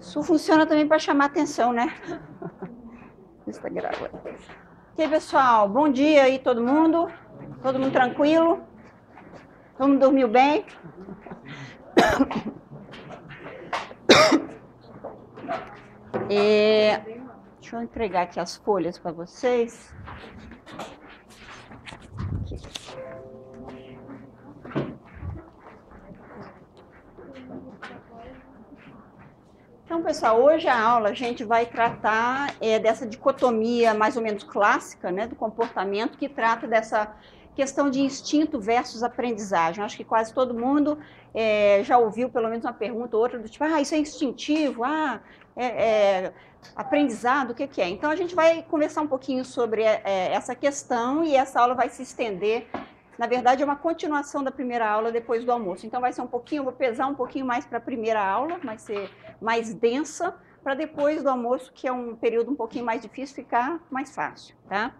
Isso funciona também para chamar atenção, né? Está gravando. Ok, pessoal, bom dia aí todo mundo. Todo mundo tranquilo? Todo mundo dormiu bem? É, deixa eu entregar aqui as folhas para vocês. Então, pessoal, hoje a aula a gente vai tratar é, dessa dicotomia mais ou menos clássica, né, do comportamento, que trata dessa questão de instinto versus aprendizagem. Acho que quase todo mundo é, já ouviu pelo menos uma pergunta ou outra do tipo, ah, isso é instintivo, ah, é, é aprendizado, o que, que, é? Então, a gente vai conversar um pouquinho sobre é, é, essa questão e essa aula vai se estender na verdade, é uma continuação da primeira aula depois do almoço. Então, vai ser um pouquinho, vou pesar um pouquinho mais para a primeira aula, vai ser mais densa, para depois do almoço, que é um período um pouquinho mais difícil, ficar mais fácil, tá?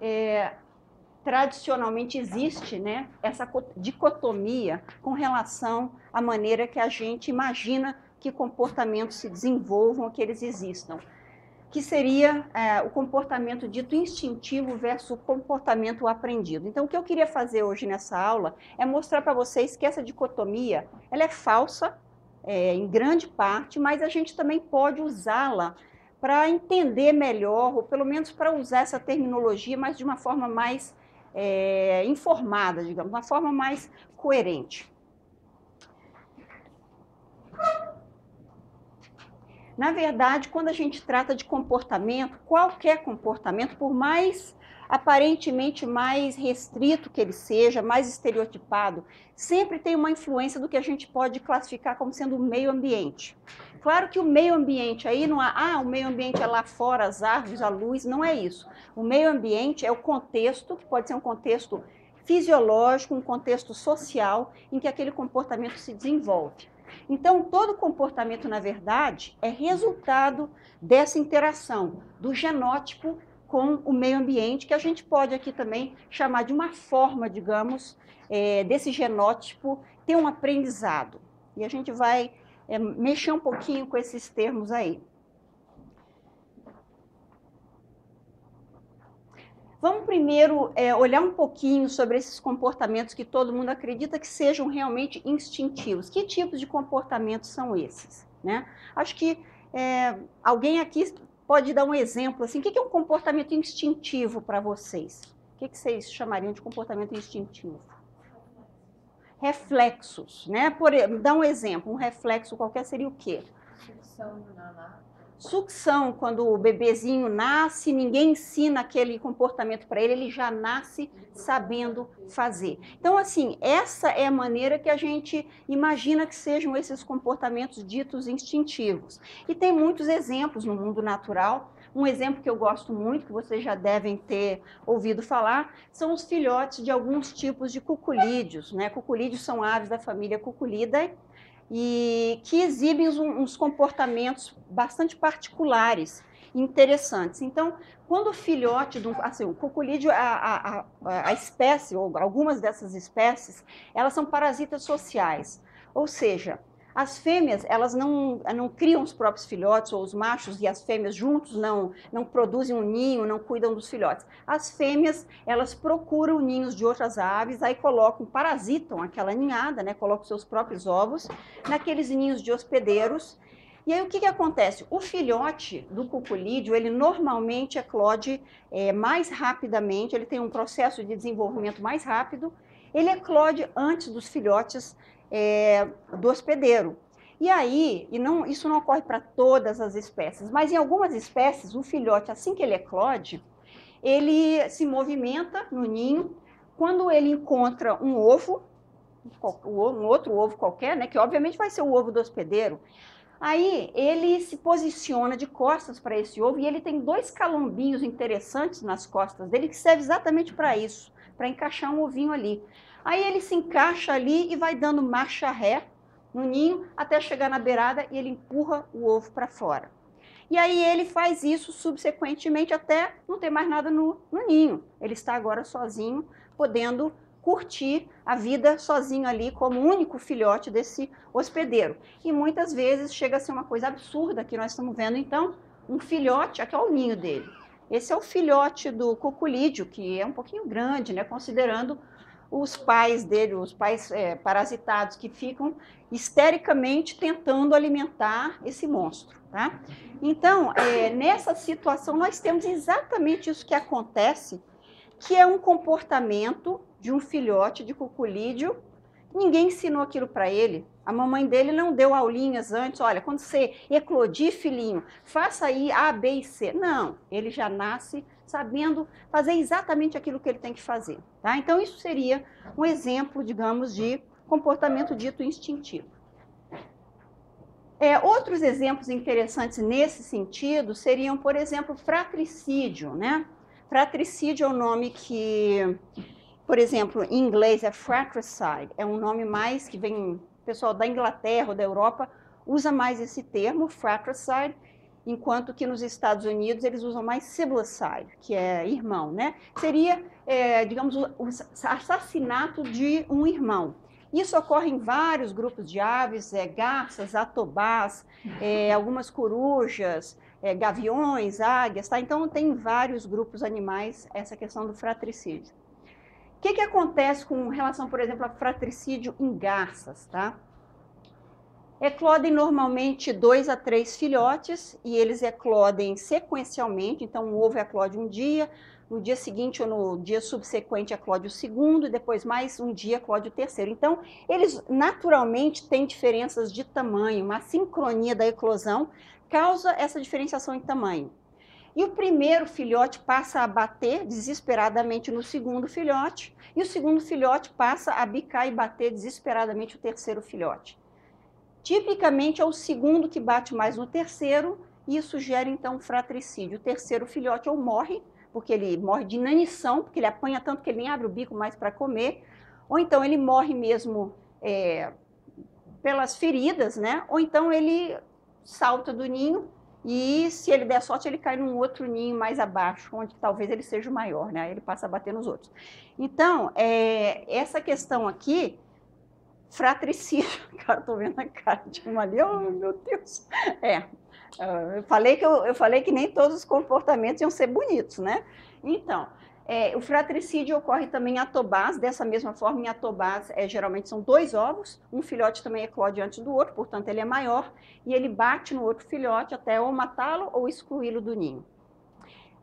É, tradicionalmente existe né, essa dicotomia com relação à maneira que a gente imagina que comportamentos se desenvolvam, que eles existam que seria é, o comportamento dito instintivo versus o comportamento aprendido. Então, o que eu queria fazer hoje nessa aula é mostrar para vocês que essa dicotomia ela é falsa, é, em grande parte, mas a gente também pode usá-la para entender melhor, ou pelo menos para usar essa terminologia, mas de uma forma mais é, informada, digamos, uma forma mais coerente. Na verdade, quando a gente trata de comportamento, qualquer comportamento, por mais aparentemente mais restrito que ele seja, mais estereotipado, sempre tem uma influência do que a gente pode classificar como sendo o meio ambiente. Claro que o meio ambiente aí não há, ah, o meio ambiente é lá fora, as árvores, a luz, não é isso. O meio ambiente é o contexto, que pode ser um contexto fisiológico, um contexto social em que aquele comportamento se desenvolve. Então, todo comportamento, na verdade, é resultado dessa interação do genótipo com o meio ambiente, que a gente pode aqui também chamar de uma forma, digamos, é, desse genótipo ter um aprendizado. E a gente vai é, mexer um pouquinho com esses termos aí. Vamos primeiro é, olhar um pouquinho sobre esses comportamentos que todo mundo acredita que sejam realmente instintivos. Que tipos de comportamentos são esses? Né? Acho que é, alguém aqui pode dar um exemplo assim. O que é um comportamento instintivo para vocês? O que, vocês chamariam de comportamento instintivo? Reflexos, né? Por, dá um exemplo. Um reflexo qualquer seria o quê? Sucção na Sucção, quando o bebezinho nasce, ninguém ensina aquele comportamento para ele, ele já nasce sabendo fazer. Então, assim, essa é a maneira que a gente imagina que sejam esses comportamentos ditos instintivos. E tem muitos exemplos no mundo natural. Um exemplo que eu gosto muito, que vocês já devem ter ouvido falar, são os filhotes de alguns tipos de cuculídeos. Né? Cuculídeos são aves da família Cuculidae e que exibem uns comportamentos bastante particulares, interessantes. Então, quando o filhote, do, assim, o cuculídeo, a, a, a espécie, ou algumas dessas espécies, elas são parasitas sociais, ou seja, as fêmeas, elas não, não criam os próprios filhotes, ou os machos e as fêmeas juntos não, não produzem um ninho, não cuidam dos filhotes. As fêmeas, elas procuram ninhos de outras aves, aí colocam, parasitam aquela ninhada, né, colocam seus próprios ovos naqueles ninhos de hospedeiros, e aí o que, que acontece? O filhote do cuculídeo, ele normalmente eclode é, mais rapidamente, ele tem um processo de desenvolvimento mais rápido, ele eclode antes dos filhotes é, do hospedeiro. E aí, e não, isso não ocorre para todas as espécies, mas em algumas espécies, o filhote, assim que ele eclode, ele se movimenta no ninho. Quando ele encontra um ovo, um outro ovo qualquer, né, que obviamente vai ser o ovo do hospedeiro, aí ele se posiciona de costas para esse ovo e ele tem dois calombinhos interessantes nas costas dele que serve exatamente para isso, para encaixar um ovinho ali. Aí ele se encaixa ali e vai dando marcha ré no ninho até chegar na beirada e ele empurra o ovo para fora. E aí ele faz isso subsequentemente até não ter mais nada no, no ninho. Ele está agora sozinho, podendo curtir a vida sozinho ali como único filhote desse hospedeiro. E muitas vezes chega a ser uma coisa absurda que nós estamos vendo então um filhote, aqui é o ninho dele. Esse é o filhote do cuculídeo, que é um pouquinho grande, né, considerando os pais dele, os pais é, parasitados que ficam histericamente tentando alimentar esse monstro. Tá? Então, é, nessa situação, nós temos exatamente isso que acontece, que é um comportamento de um filhote de cuculídeo. Ninguém ensinou aquilo para ele. A mamãe dele não deu aulinhas antes. Olha, quando você eclodir, filhinho, faça aí A, B e C. Não, ele já nasce sabendo fazer exatamente aquilo que ele tem que fazer. Tá? Então, isso seria um exemplo, digamos, de comportamento dito instintivo. É, outros exemplos interessantes nesse sentido seriam, por exemplo, fratricídio. Né? Fratricídio é um nome que, por exemplo, em inglês é fratricide, é um nome mais que vem, pessoal da Inglaterra ou da Europa usa mais esse termo, fratricide, enquanto que nos Estados Unidos eles usam mais siblicide, que é irmão, né? Seria, é, digamos, o, o assassinato de um irmão. Isso ocorre em vários grupos de aves, é, garças, atobás, é, algumas corujas, é, gaviões, águias, tá? Então tem vários grupos animais essa questão do fratricídio. O que, que acontece com relação, por exemplo, a fratricídio em garças, tá? Eclodem normalmente dois a três filhotes e eles eclodem sequencialmente, então o ovo eclode um dia, no dia seguinte ou no dia subsequente eclode o segundo e depois mais um dia eclode o terceiro. Então, eles naturalmente têm diferenças de tamanho, uma sincronia da eclosão causa essa diferenciação em tamanho. E o primeiro filhote passa a bater desesperadamente no segundo filhote, e o segundo filhote passa a bicar e bater desesperadamente o terceiro filhote. Tipicamente é o segundo que bate mais no terceiro, e isso gera então fratricídio. O terceiro filhote ou morre, porque ele morre de inanição, porque ele apanha tanto que ele nem abre o bico mais para comer, ou então ele morre mesmo é, pelas feridas, né? Ou então ele salta do ninho e se ele der sorte ele cai num outro ninho mais abaixo, onde talvez ele seja o maior, né? Ele passa a bater nos outros. Então, é, essa questão aqui fratricídio. Cara, tô vendo a cara de uma ali, oh, meu Deus. É, eu falei que eu, eu falei que nem todos os comportamentos iam ser bonitos, né? Então, é, o fratricídio ocorre também em atobás, dessa mesma forma, em atobás, é, geralmente são dois ovos, um filhote também eclode antes do outro, portanto ele é maior, e ele bate no outro filhote até ou matá-lo ou excluí-lo do ninho.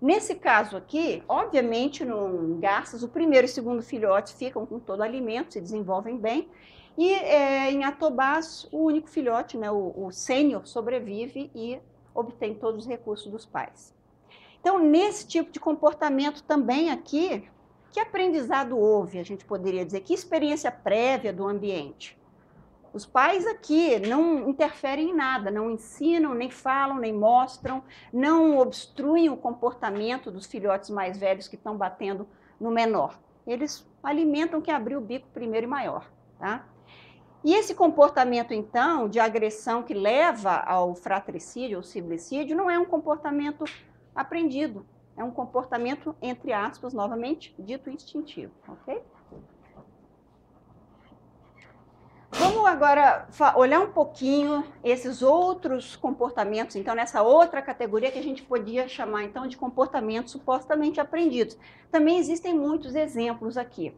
Nesse caso aqui, obviamente, no garças, o primeiro e o segundo filhote ficam com todo o alimento, se desenvolvem bem, e é, em Atobás, o único filhote, né, o, o sênior, sobrevive e obtém todos os recursos dos pais. Então, nesse tipo de comportamento também aqui, que aprendizado houve, a gente poderia dizer? Que experiência prévia do ambiente? Os pais aqui não interferem em nada, não ensinam, nem falam, nem mostram, não obstruem o comportamento dos filhotes mais velhos que estão batendo no menor. Eles alimentam quem abriu o bico primeiro e maior, tá? E esse comportamento, então, de agressão que leva ao fratricídio ou ciblicídio, não é um comportamento aprendido, é um comportamento, entre aspas, novamente, dito instintivo, ok? Vamos agora olhar um pouquinho esses outros comportamentos, então, nessa outra categoria que a gente podia chamar, então, de comportamentos supostamente aprendidos. Também existem muitos exemplos aqui.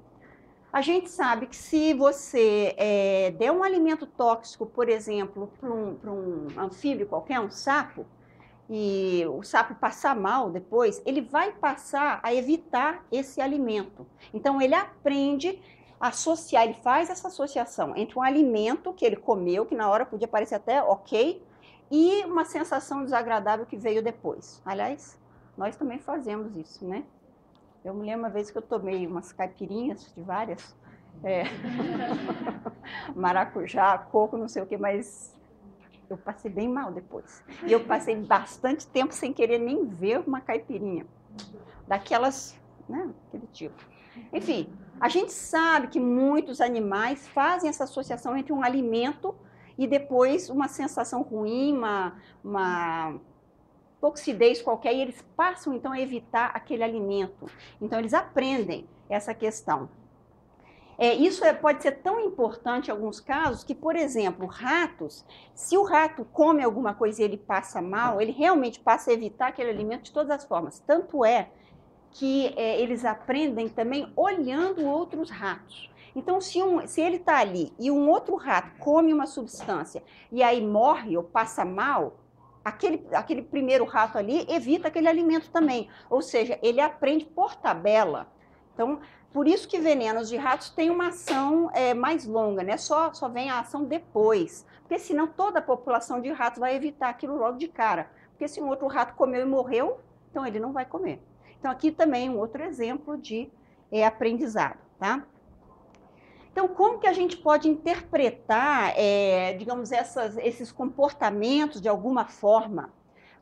A gente sabe que se você é, der um alimento tóxico, por exemplo, para um, um anfíbio qualquer, um sapo, e o sapo passar mal depois, ele vai passar a evitar esse alimento. Então, ele aprende a associar, ele faz essa associação entre um alimento que ele comeu, que na hora podia parecer até ok, e uma sensação desagradável que veio depois. Aliás, nós também fazemos isso, né? Eu me lembro uma vez que eu tomei umas caipirinhas de várias, é, maracujá, coco, não sei o que, mas eu passei bem mal depois. E eu passei bastante tempo sem querer nem ver uma caipirinha, daquelas, né, aquele tipo. Enfim, a gente sabe que muitos animais fazem essa associação entre um alimento e depois uma sensação ruim, uma, uma toxidez qualquer e eles passam então a evitar aquele alimento. Então eles aprendem essa questão. É, isso é, pode ser tão importante em alguns casos que, por exemplo, ratos, se o rato come alguma coisa e ele passa mal, ele realmente passa a evitar aquele alimento de todas as formas. Tanto é que é, eles aprendem também olhando outros ratos. Então, se, um, se ele está ali e um outro rato come uma substância e aí morre ou passa mal, aquele, aquele primeiro rato ali evita aquele alimento também. Ou seja, ele aprende por tabela. Então, por isso que venenos de ratos têm uma ação é, mais longa, né? Só, só vem a ação depois. Porque senão toda a população de ratos vai evitar aquilo logo de cara. Porque se um outro rato comeu e morreu, então ele não vai comer. Então, aqui também um outro exemplo de é, aprendizado, tá? Então, como que a gente pode interpretar, é, digamos, essas, esses comportamentos de alguma forma,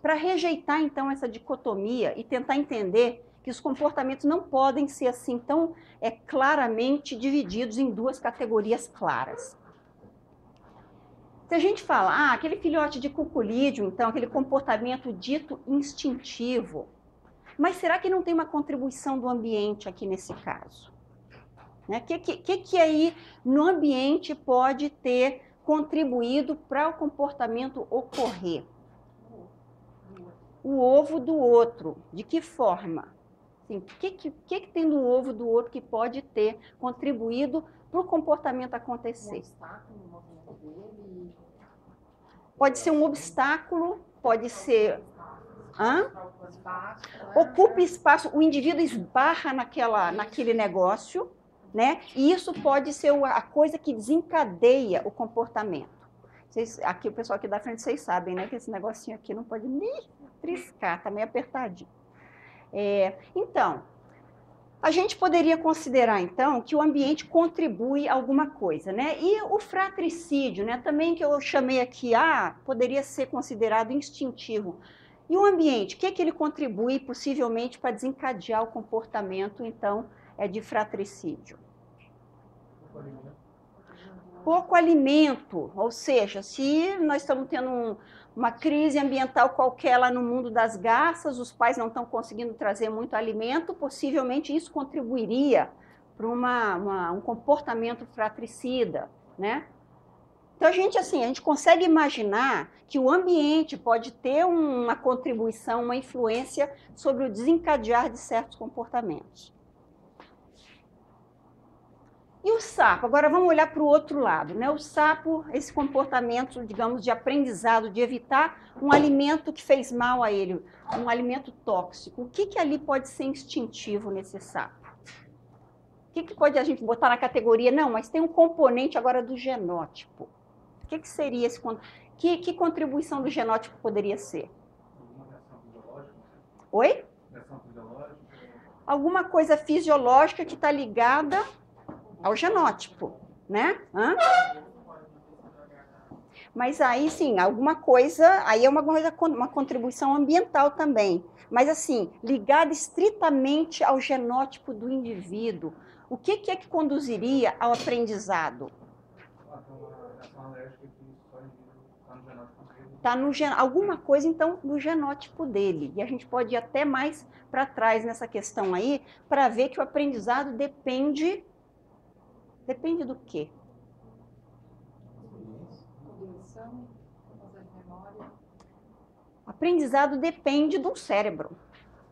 para rejeitar, então, essa dicotomia e tentar entender que os comportamentos não podem ser assim tão é, claramente divididos em duas categorias claras. Se a gente fala, ah, aquele filhote de cuculídeo, então, aquele comportamento dito instintivo, mas será que não tem uma contribuição do ambiente aqui nesse caso? O né? que, que, que aí no ambiente pode ter contribuído para o comportamento ocorrer? O ovo do outro. De que forma? Assim, o que, que, que, que tem no ovo do outro que pode ter contribuído para o comportamento acontecer? Pode ser um obstáculo, pode ser. Hã? Ocupa espaço, o indivíduo esbarra naquela, naquele negócio, né? E isso pode ser a coisa que desencadeia o comportamento. Vocês, aqui o pessoal aqui da frente vocês sabem, né? Que esse negocinho aqui não pode nem triscar, tá meio apertadinho. É, então, a gente poderia considerar então que o ambiente contribui alguma coisa, né? E o fratricídio, né? Também que eu chamei aqui, ah, poderia ser considerado instintivo. E o ambiente, o que, é que ele contribui possivelmente para desencadear o comportamento, então, é de fratricídio? Pouco alimento, ou seja, se nós estamos tendo um, uma crise ambiental qualquer lá no mundo das garças, os pais não estão conseguindo trazer muito alimento, possivelmente isso contribuiria para uma, uma, um comportamento fratricida, né? Então a gente assim, a gente consegue imaginar que o ambiente pode ter uma contribuição, uma influência sobre o desencadear de certos comportamentos. E o sapo? Agora vamos olhar para o outro lado, né? O sapo, esse comportamento, digamos, de aprendizado, de evitar um alimento que fez mal a ele, um alimento tóxico. O que, que ali pode ser instintivo nesse sapo? O que, que pode a gente botar na categoria? Não, mas tem um componente agora do genótipo. O que, que seria esse que, que contribuição do genótipo poderia ser? Oi? Alguma coisa fisiológica que está ligada ao genótipo, né? Hã? Mas aí sim, alguma coisa, aí é uma coisa, uma contribuição ambiental também. Mas assim, ligada estritamente ao genótipo do indivíduo. O que, que é que conduziria ao aprendizado? Está no gen... alguma coisa então no genótipo dele. E a gente pode ir até mais para trás nessa questão aí para ver que o aprendizado depende Depende do quê? Aprendizado depende do cérebro,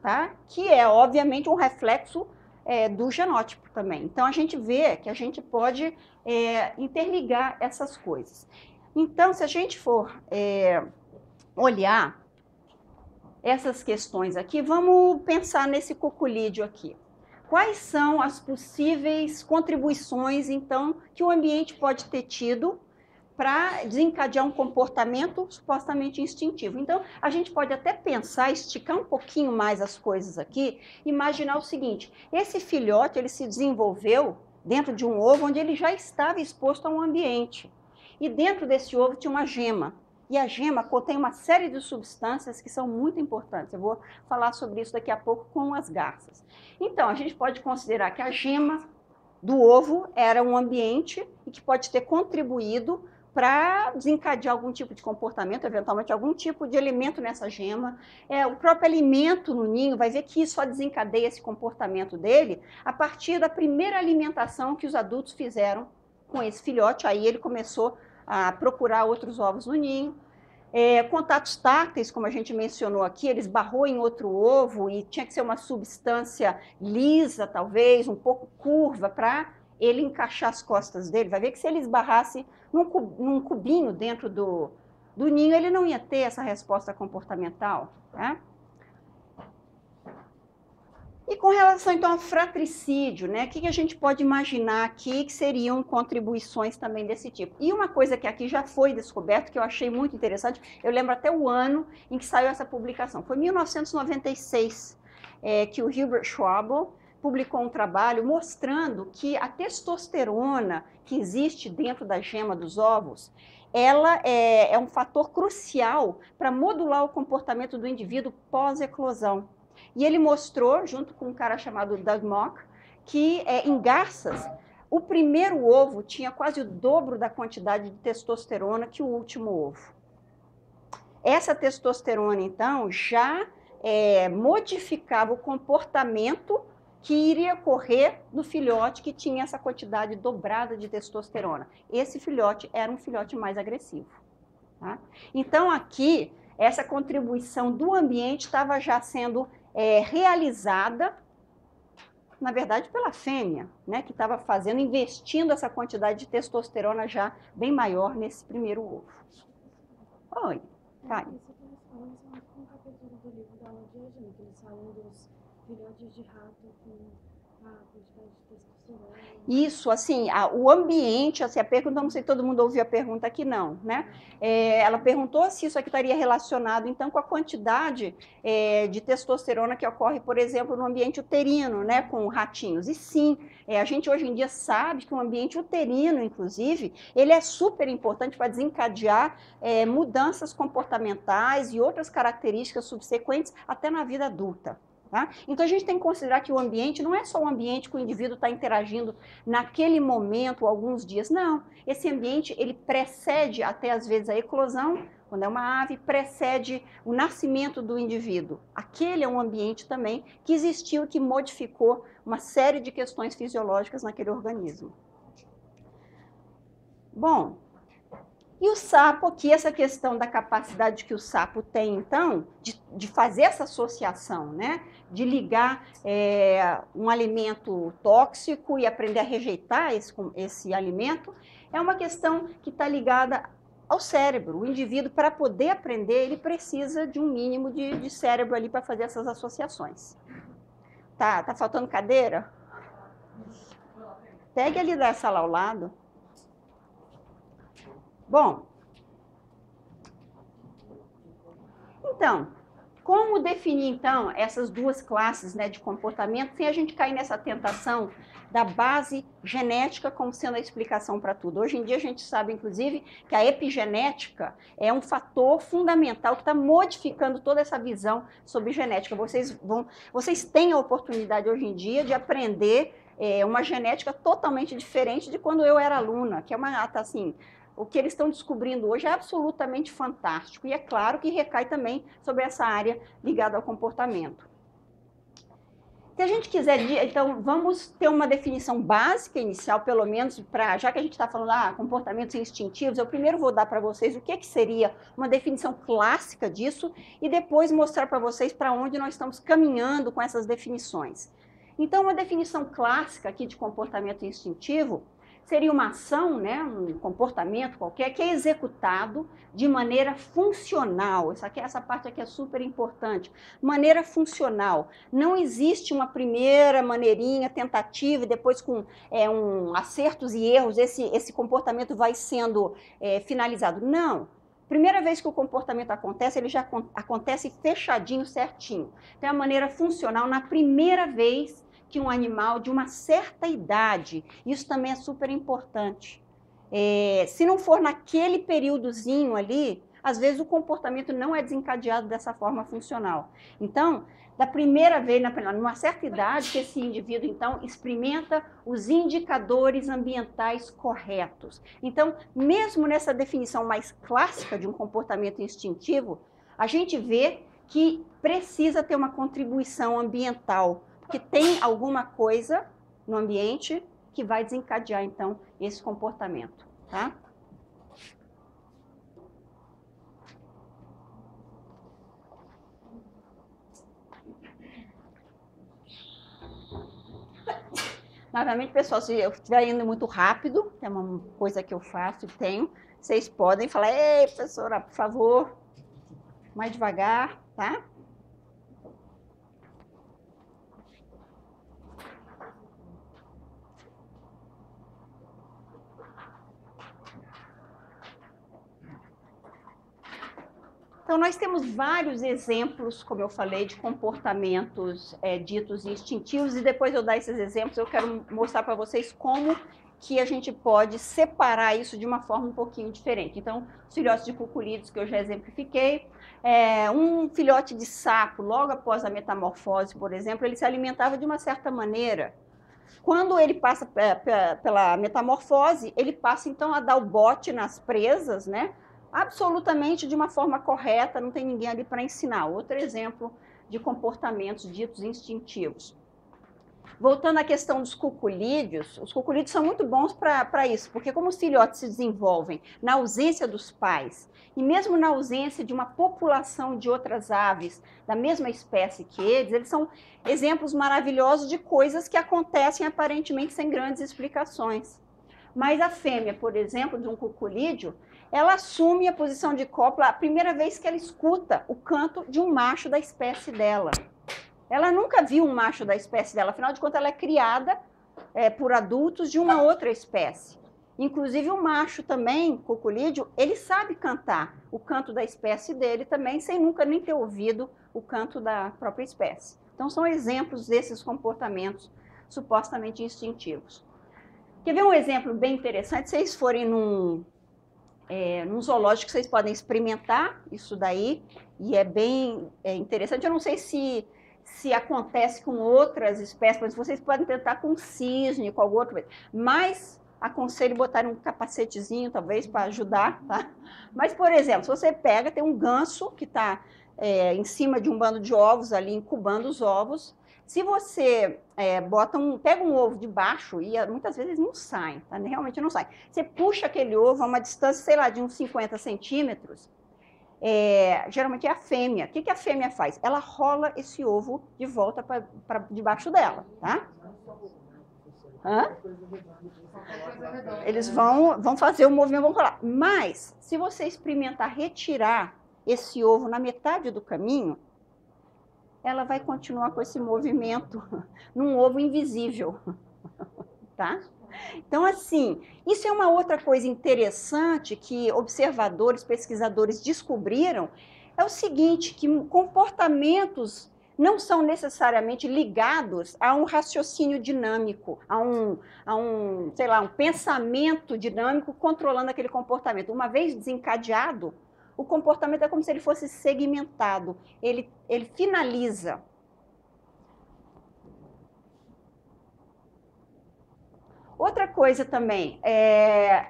tá? Que é, obviamente, um reflexo é, do genótipo também. Então, a gente vê que a gente pode é, interligar essas coisas. Então, se a gente for é, olhar essas questões aqui, vamos pensar nesse cocolídeo aqui quais são as possíveis contribuições, então, que o ambiente pode ter tido para desencadear um comportamento supostamente instintivo. Então, a gente pode até pensar, esticar um pouquinho mais as coisas aqui, imaginar o seguinte: esse filhote ele se desenvolveu dentro de um ovo onde ele já estava exposto a um ambiente. E dentro desse ovo tinha uma gema. E a gema contém uma série de substâncias que são muito importantes. Eu vou falar sobre isso daqui a pouco com as garças. Então, a gente pode considerar que a gema do ovo era um ambiente e que pode ter contribuído para desencadear algum tipo de comportamento, eventualmente algum tipo de elemento nessa gema. É, o próprio alimento no ninho vai ver que só desencadeia esse comportamento dele a partir da primeira alimentação que os adultos fizeram com esse filhote. Aí ele começou a procurar outros ovos no ninho. É, contatos táteis, como a gente mencionou aqui, ele esbarrou em outro ovo e tinha que ser uma substância lisa, talvez, um pouco curva, para ele encaixar as costas dele. Vai ver que se ele esbarrasse num, cubinho dentro do, do ninho, ele não ia ter essa resposta comportamental. Tá? E com relação, então, ao fratricídio, né, o que, a gente pode imaginar aqui que seriam contribuições também desse tipo? E uma coisa que aqui já foi descoberto, que eu achei muito interessante, eu lembro até o ano em que saiu essa publicação, foi 1996, é, que o Hilbert Schwab publicou um trabalho mostrando que a testosterona que existe dentro da gema dos ovos, ela é, é um fator crucial para modular o comportamento do indivíduo pós-eclosão. E ele mostrou, junto com um cara chamado Doug Mock, que é, em garças, o primeiro ovo tinha quase o dobro da quantidade de testosterona que o último ovo. Essa testosterona, então, já é, modificava o comportamento que iria ocorrer no filhote que tinha essa quantidade dobrada de testosterona. Esse filhote era um filhote mais agressivo. Tá? Então, aqui, essa contribuição do ambiente estava já sendo é, realizada, na verdade, pela fêmea, né, que estava fazendo, investindo essa quantidade de testosterona já bem maior nesse primeiro ovo. Oi, Caio. Eles falam dos filhotes de rato com a quantidade de testosterona. Isso, assim, a, o ambiente, assim, a pergunta, não sei se todo mundo ouviu a pergunta aqui, não, né? É, ela perguntou se isso aqui estaria relacionado, então, com a quantidade é, de testosterona que ocorre, por exemplo, no ambiente uterino, né, com ratinhos. E sim, é, a gente hoje em dia sabe que o ambiente uterino, inclusive, ele é super importante para desencadear é, mudanças comportamentais e outras características subsequentes até na vida adulta. Tá? Então a gente tem que considerar que o ambiente não é só o ambiente que o indivíduo está interagindo naquele momento, alguns dias. Não. Esse ambiente ele precede até às vezes a eclosão, quando é uma ave, precede o nascimento do indivíduo. Aquele é um ambiente também que existiu, que modificou uma série de questões fisiológicas naquele organismo. Bom, e o sapo aqui, essa questão da capacidade que o sapo tem, então, de, de fazer essa associação, né? De ligar é, um alimento tóxico e aprender a rejeitar esse, esse alimento, é uma questão que está ligada ao cérebro. O indivíduo, para poder aprender, ele precisa de um mínimo de, de cérebro ali para fazer essas associações. Tá, tá faltando cadeira? Pegue ali da sala ao lado. Bom, então, como definir então essas duas classes né, de comportamento sem a gente cair nessa tentação da base genética como sendo a explicação para tudo? Hoje em dia a gente sabe, inclusive, que a epigenética é um fator fundamental que está modificando toda essa visão sobre genética. Vocês vão, vocês têm a oportunidade hoje em dia de aprender é, uma genética totalmente diferente de quando eu era aluna, que é uma assim o que eles estão descobrindo hoje é absolutamente fantástico. E é claro que recai também sobre essa área ligada ao comportamento. Se a gente quiser, então, vamos ter uma definição básica inicial, pelo menos, para, já que a gente está falando ah, comportamentos instintivos, eu primeiro vou dar para vocês o que, que seria uma definição clássica disso e depois mostrar para vocês para onde nós estamos caminhando com essas definições. Então, uma definição clássica aqui de comportamento instintivo seria uma ação, né, um comportamento qualquer que é executado de maneira funcional. Essa, aqui, essa parte aqui é super importante. Maneira funcional. Não existe uma primeira maneirinha, tentativa, e depois com é, um, acertos e erros, esse, esse comportamento vai sendo é, finalizado. Não. Primeira vez que o comportamento acontece, ele já acontece fechadinho, certinho. Então, é a maneira funcional, na primeira vez que um animal de uma certa idade, isso também é super importante. É, se não for naquele períodozinho ali, às vezes o comportamento não é desencadeado dessa forma funcional. Então, da primeira vez, numa certa idade, que esse indivíduo, então, experimenta os indicadores ambientais corretos. Então, mesmo nessa definição mais clássica de um comportamento instintivo, a gente vê que precisa ter uma contribuição ambiental, porque tem alguma coisa no ambiente que vai desencadear, então, esse comportamento, tá? Novamente, pessoal, se eu estiver indo muito rápido, é uma coisa que eu faço e tenho, vocês podem falar, ei, professora, por favor, mais devagar, tá? Então, nós temos vários exemplos, como eu falei, de comportamentos é, ditos instintivos, e depois eu dar esses exemplos, eu quero mostrar para vocês como que a gente pode separar isso de uma forma um pouquinho diferente. Então, os filhotes de cuculídeos, que eu já exemplifiquei, é, um filhote de sapo, logo após a metamorfose, por exemplo, ele se alimentava de uma certa maneira. Quando ele passa pela metamorfose, ele passa então a dar o bote nas presas, né? Absolutamente de uma forma correta, não tem ninguém ali para ensinar. Outro exemplo de comportamentos ditos instintivos. Voltando à questão dos cuculídeos, os cuculídeos são muito bons para isso, porque como os filhotes se desenvolvem na ausência dos pais, e mesmo na ausência de uma população de outras aves da mesma espécie que eles, eles são exemplos maravilhosos de coisas que acontecem aparentemente sem grandes explicações. Mas a fêmea, por exemplo, de um cuculídeo, ela assume a posição de cópula a primeira vez que ela escuta o canto de um macho da espécie dela. Ela nunca viu um macho da espécie dela, afinal de contas, ela é criada é, por adultos de uma outra espécie. Inclusive o macho também, cuculídeo, ele sabe cantar o canto da espécie dele também, sem nunca nem ter ouvido o canto da própria espécie. Então são exemplos desses comportamentos supostamente instintivos. Quer ver um exemplo bem interessante? Se vocês forem num, é, zoológico vocês podem experimentar isso daí, e é bem é interessante. Eu não sei se, se acontece com outras espécies, mas vocês podem tentar com cisne, com algum outro, mas aconselho botar um capacetezinho, talvez, para ajudar, tá? Mas, por exemplo, se você pega, tem um ganso que está é, em cima de um bando de ovos ali, incubando os ovos, se você é, bota um, pega um ovo de baixo, e muitas vezes não saem, tá? realmente não sai. Você puxa aquele ovo a uma distância, sei lá, de uns 50 centímetros, é, geralmente é a fêmea. O que, que a fêmea faz? Ela rola esse ovo de volta para debaixo dela, tá? Hã? Eles vão, vão fazer o movimento, vão rolar. Mas, se você experimentar retirar esse ovo na metade do caminho, ela vai continuar com esse movimento num ovo invisível, tá? Então, assim, isso é uma outra coisa interessante que observadores, pesquisadores descobriram, é o seguinte, que comportamentos não são necessariamente ligados a um raciocínio dinâmico, a um, a um, sei lá, um pensamento dinâmico controlando aquele comportamento. Uma vez desencadeado, o comportamento é como se ele fosse segmentado, ele, ele finaliza. Outra coisa também, é,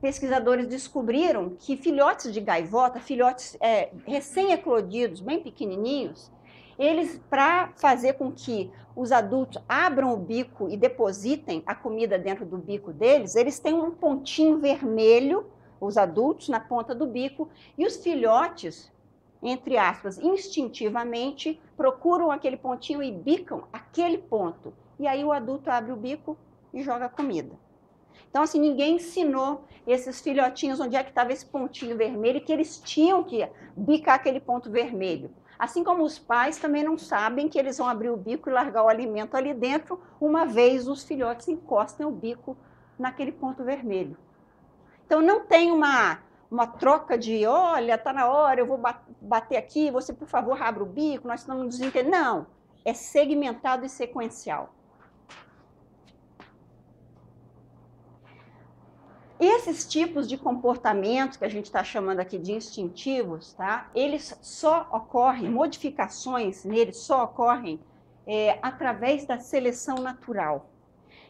pesquisadores descobriram que filhotes de gaivota, filhotes é, recém-eclodidos, bem pequenininhos, eles, para fazer com que os adultos abram o bico e depositem a comida dentro do bico deles, eles têm um pontinho vermelho os adultos na ponta do bico e os filhotes, entre aspas, instintivamente procuram aquele pontinho e bicam aquele ponto. E aí o adulto abre o bico e joga a comida. Então, assim, ninguém ensinou esses filhotinhos onde é que estava esse pontinho vermelho que eles tinham que bicar aquele ponto vermelho. Assim como os pais também não sabem que eles vão abrir o bico e largar o alimento ali dentro, uma vez os filhotes encostem o bico naquele ponto vermelho. Então, não tem uma, uma troca de, olha, está na hora, eu vou bater aqui, você, por favor, abra o bico, nós estamos desentendendo. Não, é segmentado e sequencial. Esses tipos de comportamentos que a gente está chamando aqui de instintivos, tá? Eles só ocorrem, modificações neles só ocorrem é, através da seleção natural.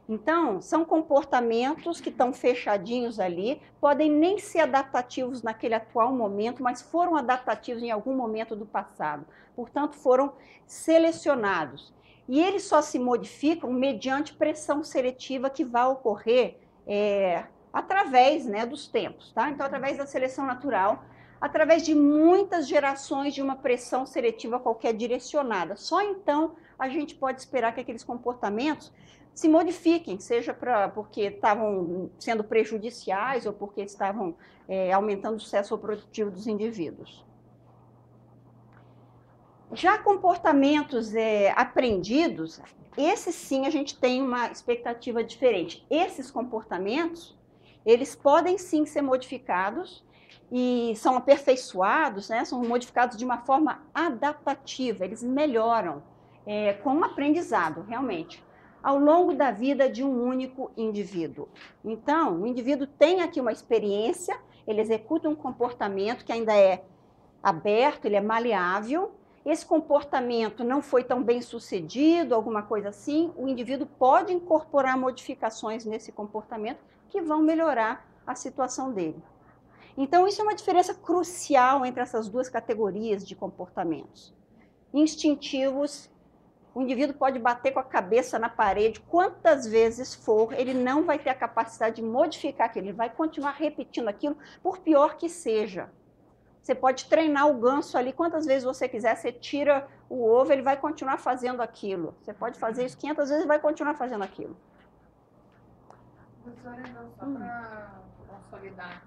Então, são comportamentos que estão fechadinhos ali, podem nem ser adaptativos naquele atual momento, mas foram adaptativos em algum momento do passado. Portanto, foram selecionados. E eles só se modificam mediante pressão seletiva que vai ocorrer é, através né, dos tempos, tá? Então, através da seleção natural, através de muitas gerações de uma pressão seletiva qualquer direcionada. Só então a gente pode esperar que aqueles comportamentos se modifiquem, seja pra, porque estavam sendo prejudiciais ou porque estavam é, aumentando o sucesso produtivo dos indivíduos. Já comportamentos é, aprendidos, esses sim a gente tem uma expectativa diferente. Esses comportamentos eles podem sim ser modificados e são aperfeiçoados, né? são modificados de uma forma adaptativa, eles melhoram é, com o aprendizado, realmente, ao longo da vida de um único indivíduo. Então, o indivíduo tem aqui uma experiência, ele executa um comportamento que ainda é aberto, ele é maleável, esse comportamento não foi tão bem sucedido, alguma coisa assim, o indivíduo pode incorporar modificações nesse comportamento que vão melhorar a situação dele. Então, isso é uma diferença crucial entre essas duas categorias de comportamentos. Instintivos, o indivíduo pode bater com a cabeça na parede quantas vezes for, ele não vai ter a capacidade de modificar aquilo, ele vai continuar repetindo aquilo, por pior que seja. Você pode treinar o ganso ali quantas vezes você quiser, você tira o ovo, ele vai continuar fazendo aquilo. Você pode fazer isso 500 vezes e vai continuar fazendo aquilo. Professora, então, só para consolidar.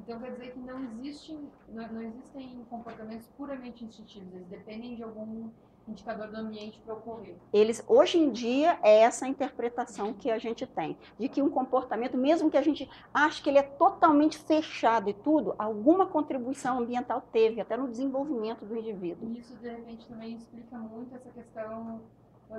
Então quer dizer que não, não, não existem comportamentos puramente instintivos, eles dependem de algum indicador do ambiente para ocorrer. Eles, hoje em dia, é essa interpretação que a gente tem, de que um comportamento, mesmo que a gente ache que ele é totalmente fechado e tudo, alguma contribuição ambiental teve, até no desenvolvimento do indivíduo. Isso, de repente, também explica muito essa questão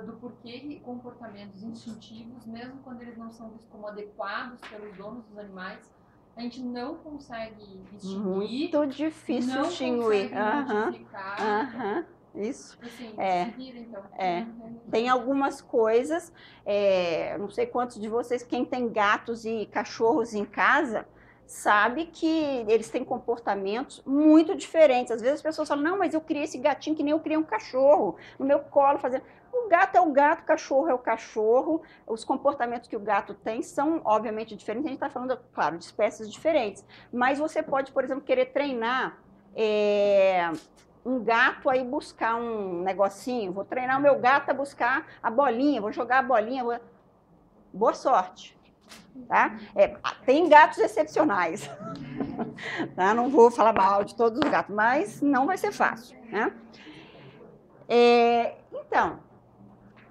do porquê comportamentos instintivos, mesmo quando eles não são vistos como adequados pelos donos dos animais, a gente não consegue distinguir. Muito difícil não distinguir. Consegue uhum. Isso. Assim, é. Vira, então. é. Tem algumas coisas, é, não sei quantos de vocês, quem tem gatos e cachorros em casa, sabe que eles têm comportamentos muito diferentes. Às vezes as pessoas falam, não, mas eu criei esse gatinho que nem eu criei um cachorro, no meu colo, fazendo. O gato é o gato, o cachorro é o cachorro. Os comportamentos que o gato tem são, obviamente, diferentes. A gente está falando, claro, de espécies diferentes. Mas você pode, por exemplo, querer treinar é, um gato aí buscar um negocinho. Vou treinar o meu gato a buscar a bolinha, vou jogar a bolinha. Vou... Boa sorte. Tá? É, tem gatos excepcionais. tá? Não vou falar mal de todos os gatos, mas não vai ser fácil. Né? É, então,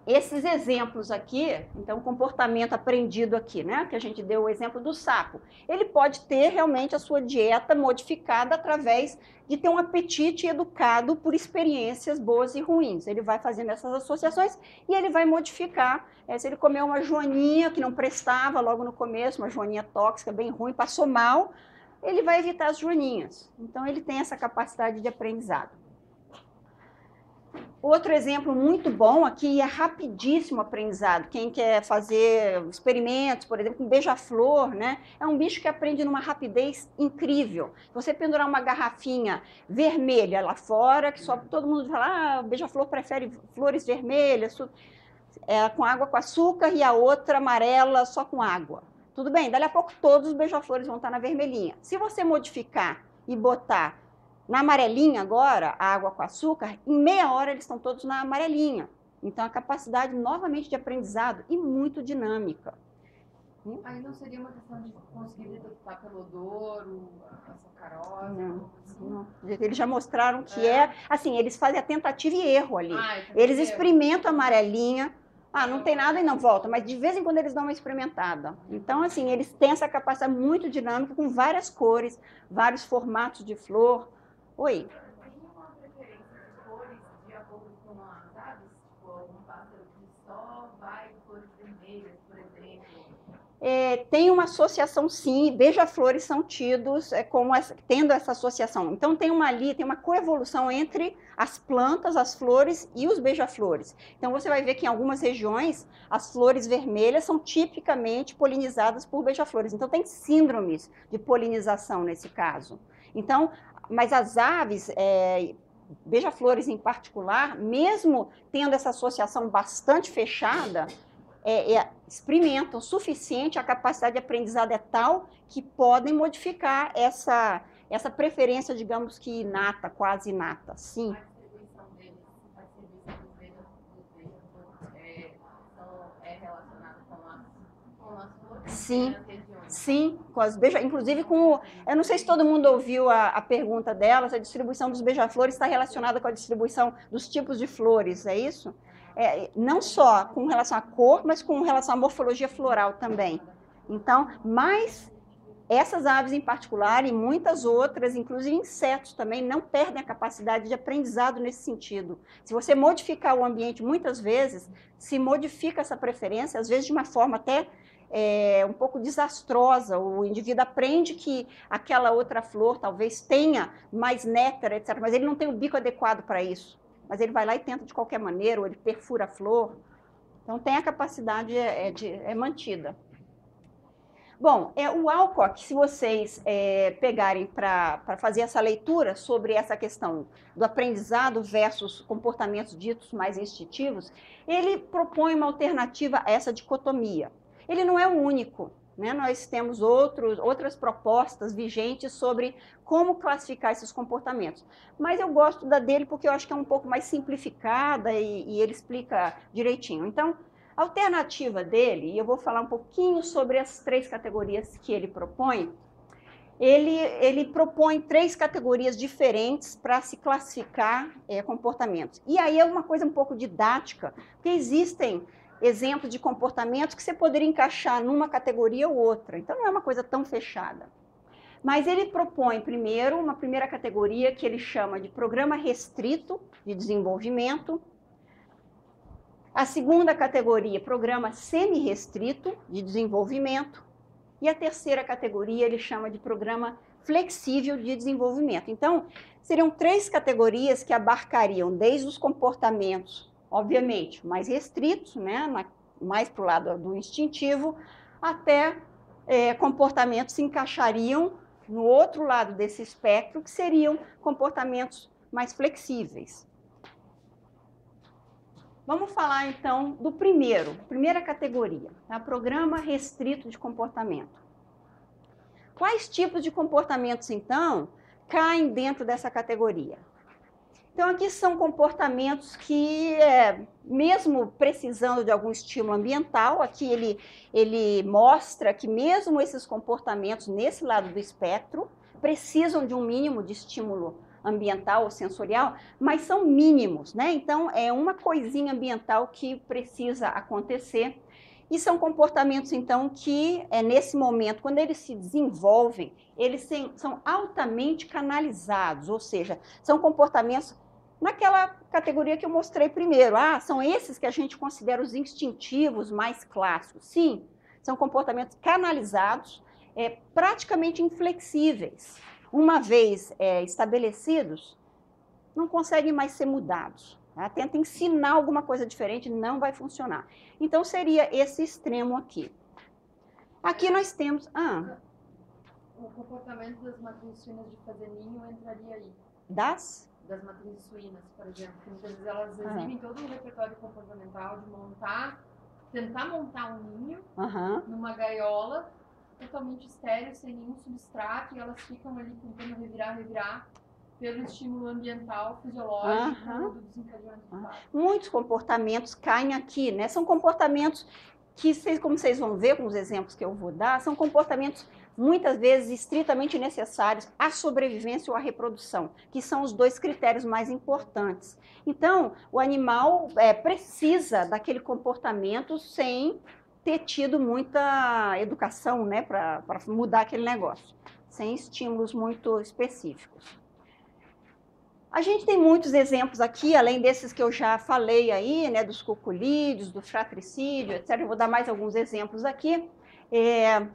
esses exemplos aqui, então, comportamento aprendido aqui, né? Que a gente deu o exemplo do sapo. Ele pode ter realmente a sua dieta modificada através de ter um apetite educado por experiências boas e ruins. Ele vai fazendo essas associações e ele vai modificar. É, se ele comeu uma joaninha que não prestava logo no começo, uma joaninha tóxica, bem ruim, passou mal, ele vai evitar as joaninhas. Então, ele tem essa capacidade de aprendizado. Outro exemplo muito bom aqui é rapidíssimo aprendizado. Quem quer fazer experimentos, por exemplo, com beija-flor, né? É um bicho que aprende numa rapidez incrível. Você pendurar uma garrafinha vermelha lá fora, que só todo mundo fala, ah, beija-flor prefere flores vermelhas, é, com água com açúcar e a outra amarela só com água. Tudo bem, dali a pouco todos os beija-flores vão estar na vermelhinha. Se você modificar e botar na amarelinha agora, a água com açúcar, em meia hora eles estão todos na amarelinha. Então, a capacidade novamente de aprendizado e muito dinâmica. Aí não seria uma questão de conseguir detectar pelo odor, a sacarose? Não, assim? não. Eles já mostraram que é. é. Assim, eles fazem a tentativa e erro ali. Ah, eles experimentam a amarelinha. Ah, não tem nada e não volta, mas de vez em quando eles dão uma experimentada. Então, assim, eles têm essa capacidade muito dinâmica, com várias cores, vários formatos de flor, Oi. Tem uma preferência de de acordo com pássaro que só vai vermelhas, por exemplo. é, tem uma associação sim, beija-flores são tidos é, como essa, tendo essa associação. Então tem uma ali, tem uma coevolução entre as plantas, as flores e os beija-flores. Então você vai ver que em algumas regiões as flores vermelhas são tipicamente polinizadas por beija-flores. Então tem síndromes de polinização nesse caso. Então, mas as aves, é, beija-flores em particular, mesmo tendo essa associação bastante fechada, é, é, experimentam o suficiente, a capacidade de aprendizado é tal que podem modificar essa, essa preferência, digamos que inata, quase inata. Sim. Sim, sim, com as beija, inclusive com o, eu não sei se todo mundo ouviu a, a pergunta dela, se a distribuição dos beija-flores está relacionada com a distribuição dos tipos de flores, é isso? é, não só com relação à cor, mas com relação à morfologia floral também. Então, mais essas aves em particular e muitas outras, inclusive insetos também, não perdem a capacidade de aprendizado nesse sentido. Se você modificar o ambiente muitas vezes, se modifica essa preferência, às vezes de uma forma até é, um pouco desastrosa. O indivíduo aprende que aquela outra flor talvez tenha mais néctar, etc., mas ele não tem o bico adequado para isso mas ele vai lá e tenta de qualquer maneira, ou ele perfura a flor. Então, tem a capacidade é, é, de, é mantida. Bom, é, o Alcock, se vocês é, pegarem para fazer essa leitura sobre essa questão do aprendizado versus comportamentos ditos mais instintivos, ele propõe uma alternativa a essa dicotomia. Ele não é o único. Né? Nós temos outros, outras propostas vigentes sobre como classificar esses comportamentos. Mas eu gosto da dele porque eu acho que é um pouco mais simplificada e, e ele explica direitinho. Então, a alternativa dele, e eu vou falar um pouquinho sobre as três categorias que ele propõe, ele, ele propõe três categorias diferentes para se classificar é, comportamentos. E aí é uma coisa um pouco didática, porque existem exemplos de comportamentos que você poderia encaixar numa categoria ou outra. Então não é uma coisa tão fechada. Mas ele propõe primeiro uma primeira categoria que ele chama de programa restrito de desenvolvimento. A segunda categoria, programa semi-restrito de desenvolvimento. E a terceira categoria ele chama de programa flexível de desenvolvimento. Então, seriam três categorias que abarcariam desde os comportamentos obviamente, mais restritos, né, na, mais para o lado do instintivo, até é, comportamentos se encaixariam no outro lado desse espectro, que seriam comportamentos mais flexíveis. Vamos falar então do primeiro, primeira categoria, tá? programa restrito de comportamento. Quais tipos de comportamentos, então, caem dentro dessa categoria? Então, aqui são comportamentos que, é, mesmo precisando de algum estímulo ambiental, aqui ele, ele mostra que mesmo esses comportamentos nesse lado do espectro precisam de um mínimo de estímulo ambiental ou sensorial, mas são mínimos, né? Então, é uma coisinha ambiental que precisa acontecer. E são comportamentos, então, que é, nesse momento, quando eles se desenvolvem, eles são altamente canalizados, ou seja, são comportamentos naquela categoria que eu mostrei primeiro. Ah, são esses que a gente considera os instintivos mais clássicos. Sim, são comportamentos canalizados, é, praticamente inflexíveis. Uma vez é, estabelecidos, não conseguem mais ser mudados. Tá? Tenta ensinar alguma coisa diferente, não vai funcionar. Então, seria esse extremo aqui. Aqui nós temos... Ah, o comportamento das matrizes de fazer ninho entraria aí. Das? Das matrizes suínas, por exemplo, que muitas vezes elas exibem todo um repertório comportamental de montar, tentar montar um ninho uhum. numa gaiola totalmente estéreo, sem nenhum substrato, e elas ficam ali tentando revirar, revirar pelo estímulo ambiental, fisiológico, uhum. do desencadeamento uhum. Muitos comportamentos caem aqui, né? São comportamentos que, como vocês vão ver com os exemplos que eu vou dar, são comportamentos muitas vezes estritamente necessários à sobrevivência ou à reprodução, que são os dois critérios mais importantes. Então, o animal é, precisa daquele comportamento sem ter tido muita educação né, para mudar aquele negócio, sem estímulos muito específicos. A gente tem muitos exemplos aqui, além desses que eu já falei aí, né, dos cuculídeos, do fratricídio, etc. Eu vou dar mais alguns exemplos aqui. É,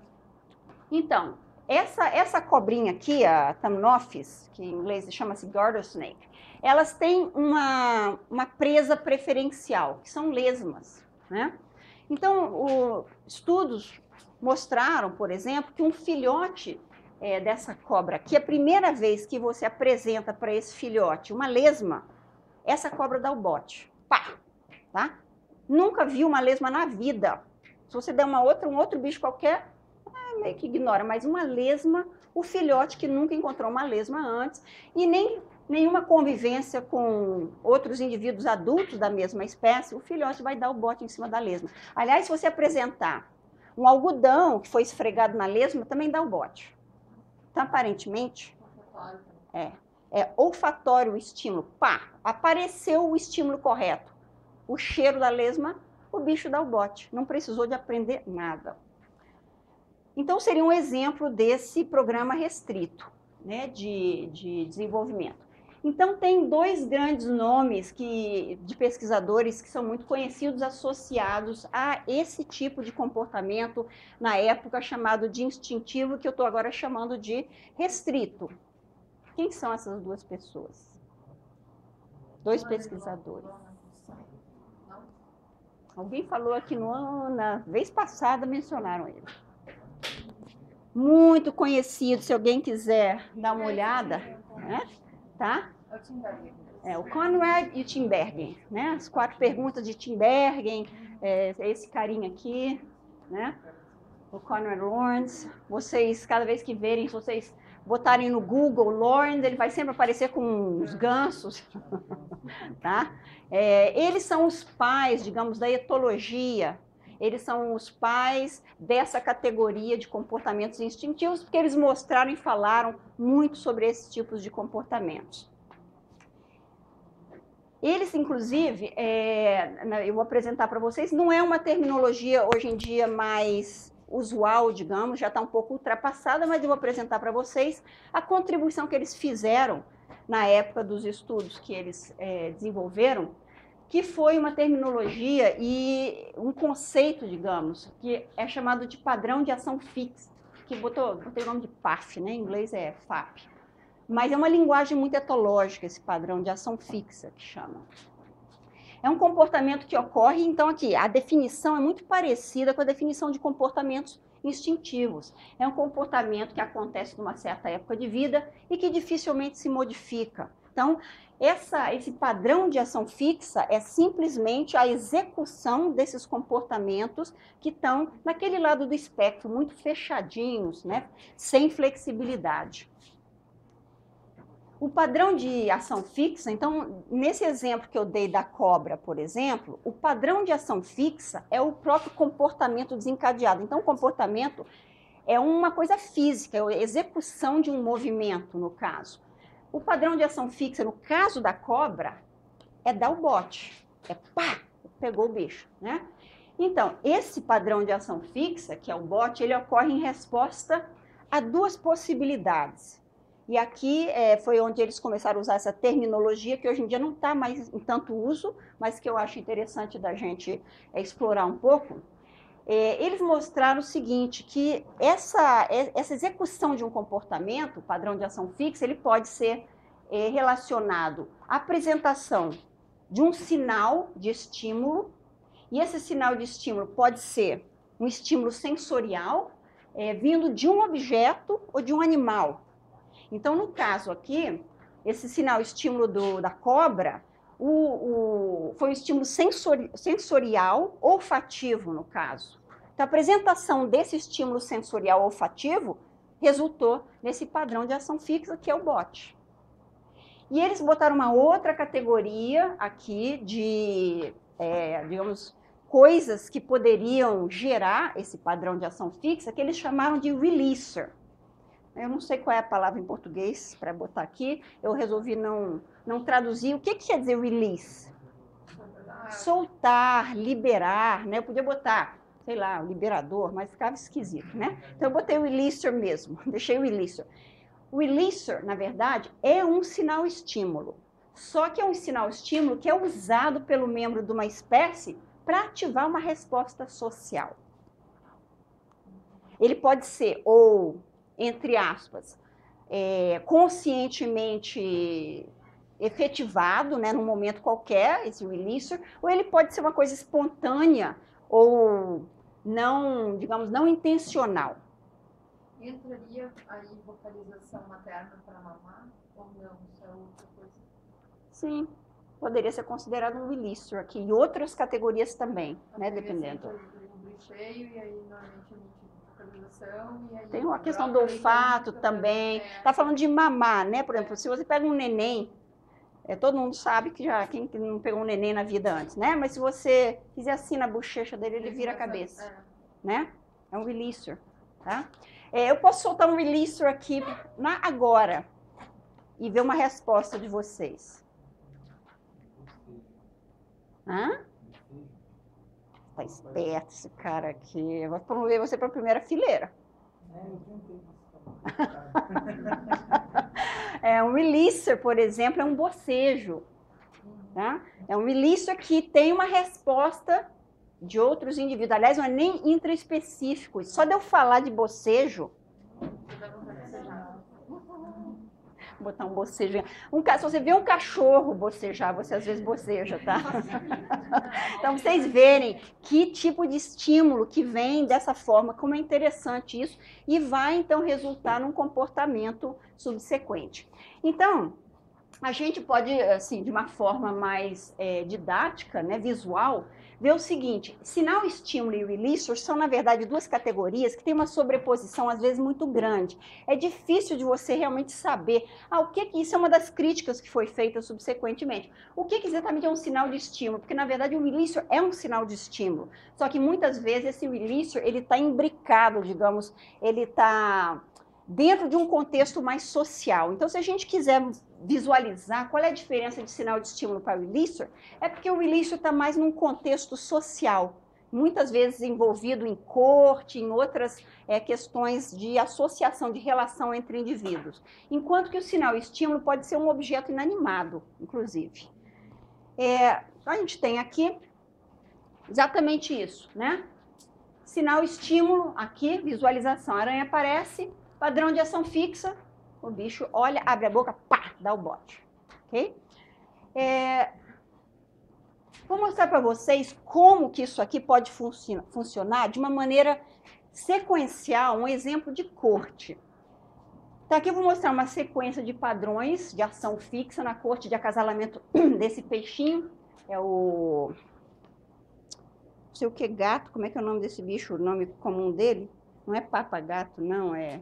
então, essa, essa cobrinha aqui, a Thamnophis, que em inglês chama-se garter snake, elas têm uma, uma presa preferencial, que são lesmas. Né? Então, o, estudos mostraram, por exemplo, que um filhote é, dessa cobra aqui, a primeira vez que você apresenta para esse filhote uma lesma, essa cobra dá o bote. Pá! Tá? Nunca viu uma lesma na vida. Se você der uma outra, um outro bicho qualquer, meio que ignora, mas uma lesma, o filhote que nunca encontrou uma lesma antes, e nem nenhuma convivência com outros indivíduos adultos da mesma espécie, o filhote vai dar o bote em cima da lesma. Aliás, se você apresentar um algodão que foi esfregado na lesma, também dá o bote. Então, aparentemente, é, é olfatório o estímulo. Pá, apareceu o estímulo correto. O cheiro da lesma, o bicho dá o bote. Não precisou de aprender nada. Então, seria um exemplo desse programa restrito né, de, de desenvolvimento. Então, tem dois grandes nomes que, de pesquisadores que são muito conhecidos associados a esse tipo de comportamento, na época chamado de instintivo, que eu estou agora chamando de restrito. Quem são essas duas pessoas? Dois pesquisadores. Alguém falou aqui no, na vez passada, mencionaram ele. Muito conhecido, se alguém quiser dar uma olhada. Né? tá? É, o Conrad e o Tim Bergen, né? As quatro perguntas de Tim Bergen, é, esse carinha aqui, né? O Conrad Lawrence. Vocês, cada vez que verem, se vocês botarem no Google Lawrence, ele vai sempre aparecer com os gansos, tá? É, eles são os pais, digamos, da etologia. Eles são os pais dessa categoria de comportamentos instintivos, porque eles mostraram e falaram muito sobre esses tipos de comportamentos. Eles, inclusive, é, eu vou apresentar para vocês, não é uma terminologia hoje em dia mais usual, digamos, já está um pouco ultrapassada, mas eu vou apresentar para vocês a contribuição que eles fizeram na época dos estudos que eles é, desenvolveram, que foi uma terminologia e um conceito, digamos, que é chamado de padrão de ação fixa que botou, botei o nome de PAF, né? Em inglês é FAP. Mas é uma linguagem muito etológica, esse padrão de ação fixa que chama. É um comportamento que ocorre, então aqui, a definição é muito parecida com a definição de comportamentos instintivos. É um comportamento que acontece numa certa época de vida e que dificilmente se modifica. Então, essa, esse padrão de ação fixa é simplesmente a execução desses comportamentos que estão naquele lado do espectro, muito fechadinhos, né? sem flexibilidade. O padrão de ação fixa, então, nesse exemplo que eu dei da cobra, por exemplo, o padrão de ação fixa é o próprio comportamento desencadeado. Então, o comportamento é uma coisa física, é a execução de um movimento, no caso. O padrão de ação fixa, no caso da cobra, é dar o bote. É pá, pegou o bicho, né? Então, esse padrão de ação fixa, que é o bote, ele ocorre em resposta a duas possibilidades. E aqui é, foi onde eles começaram a usar essa terminologia, que hoje em dia não está mais em tanto uso, mas que eu acho interessante da gente é, explorar um pouco, é, eles mostraram o seguinte, que essa, é, essa execução de um comportamento, padrão de ação fixa, ele pode ser é, relacionado à apresentação de um sinal de estímulo, e esse sinal de estímulo pode ser um estímulo sensorial, é, vindo de um objeto ou de um animal. Então, no caso aqui, esse sinal estímulo do, da cobra o, o, foi um estímulo sensori, sensorial, olfativo, no caso. Então, a apresentação desse estímulo sensorial olfativo resultou nesse padrão de ação fixa, que é o bote. E eles botaram uma outra categoria aqui de, é, digamos, coisas que poderiam gerar esse padrão de ação fixa, que eles chamaram de releaser. Eu não sei qual é a palavra em português para botar aqui, eu resolvi não, não traduzir. O que, que quer dizer release? Soltar, liberar, né? Eu podia botar sei lá, o liberador, mas ficava esquisito, né? Então eu botei o releaser mesmo, deixei o releaser. O releaser, na verdade, é um sinal estímulo. Só que é um sinal estímulo que é usado pelo membro de uma espécie para ativar uma resposta social. ele pode ser ou, entre aspas, é, conscientemente efetivado, né, num momento qualquer, esse releaser, ou ele pode ser uma coisa espontânea ou não, digamos, não intencional. Entraria aí vocalização materna para mamar ou não? Isso é outra coisa? Sim, poderia ser considerado um releaser aqui, e outras categorias também, né, dependendo. Cheio, e aí normalmente vocalização, e aí Tem uma questão do olfato também. Está falando de mamar, né? Por exemplo, se você pega um neném é, todo mundo sabe que já quem não pegou um neném na vida antes, né? Mas se você fizer assim na bochecha dele, ele vira a cabeça, é. né? É um releaser, tá? É, eu posso soltar um releaser aqui na agora e ver uma resposta de vocês. Hã? Tá esperto esse cara aqui. Eu vou promover você para a primeira fileira. É, eu É, um releaser, por exemplo, é um bocejo. Tá? É um releaser que tem uma resposta de outros indivíduos. Aliás, não é nem intraespecífico. Só de eu falar de bocejo, botar um bocejo. Um, se você vê um cachorro bocejar, você às vezes boceja, tá? então, vocês verem que tipo de estímulo que vem dessa forma, como é interessante isso, e vai, então, resultar num comportamento subsequente. Então, a gente pode, assim, de uma forma mais é, didática, né, visual, ver o seguinte: sinal, estímulo e releaser são, na verdade, duas categorias que têm uma sobreposição, às vezes, muito grande. É difícil de você realmente saber ah, o que, que isso é uma das críticas que foi feita subsequentemente. O que, que exatamente é um sinal de estímulo? Porque, na verdade, o releaser é um sinal de estímulo. Só que muitas vezes esse releaser ele está imbricado, digamos, ele está dentro de um contexto mais social. Então, se a gente quiser visualizar qual é a diferença de sinal de estímulo para o releaser, é porque o releaser está mais num contexto social, muitas vezes envolvido em corte, em outras é, questões de associação, de relação entre indivíduos. Enquanto que o sinal estímulo pode ser um objeto inanimado, inclusive. É, a gente tem aqui exatamente isso, né? Sinal estímulo, aqui, visualização, a aranha aparece, Padrão de ação fixa, o bicho olha, abre a boca, pá, dá o bote. Ok? É, vou mostrar para vocês como que isso aqui pode funcionar de uma maneira sequencial, um exemplo de corte. Então, aqui eu vou mostrar uma sequência de padrões de ação fixa na corte de acasalamento desse peixinho. É o... Não sei o que, gato, como é que é o nome desse bicho, o nome comum dele? Não é papagato, não, é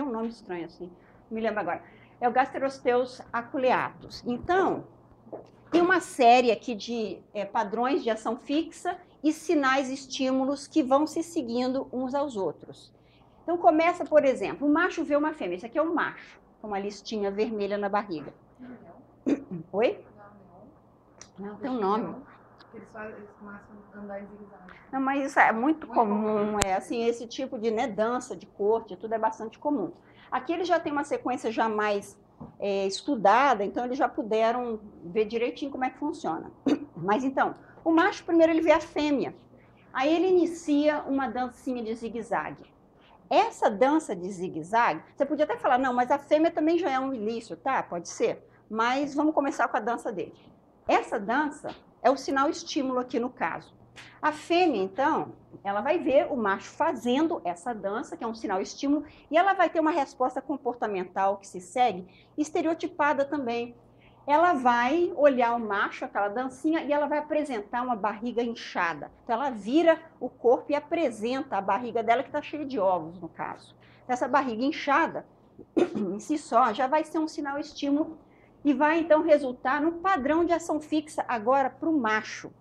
tem um nome estranho assim, me lembro agora. É o Gasterosteus aculeatus. Então, tem uma série aqui de é, padrões de ação fixa e sinais e estímulos que vão se seguindo uns aos outros. Então, começa, por exemplo, o macho vê uma fêmea. Esse aqui é o macho, com uma listinha vermelha na barriga. Oi? Não, tem um nome. Eles, fazem, eles começam a andar em zigue-zague. Não, mas isso é muito, muito comum, é assim, esse tipo de né, dança, de corte, tudo é bastante comum. Aqui eles já têm uma sequência já mais é, estudada, então eles já puderam ver direitinho como é que funciona. Mas então, o macho primeiro ele vê a fêmea, aí ele inicia uma dancinha de zigue-zague. Essa dança de zigue-zague, você podia até falar, não, mas a fêmea também já é um ilício, tá? Pode ser. Mas vamos começar com a dança dele. Essa dança, é o sinal estímulo aqui no caso. A fêmea, então, ela vai ver o macho fazendo essa dança, que é um sinal estímulo, e ela vai ter uma resposta comportamental que se segue, estereotipada também. Ela vai olhar o macho, aquela dancinha, e ela vai apresentar uma barriga inchada. Então, ela vira o corpo e apresenta a barriga dela, que está cheia de ovos, no caso. Essa barriga inchada, em si só, já vai ser um sinal estímulo e vai então resultar no padrão de ação fixa agora para o macho.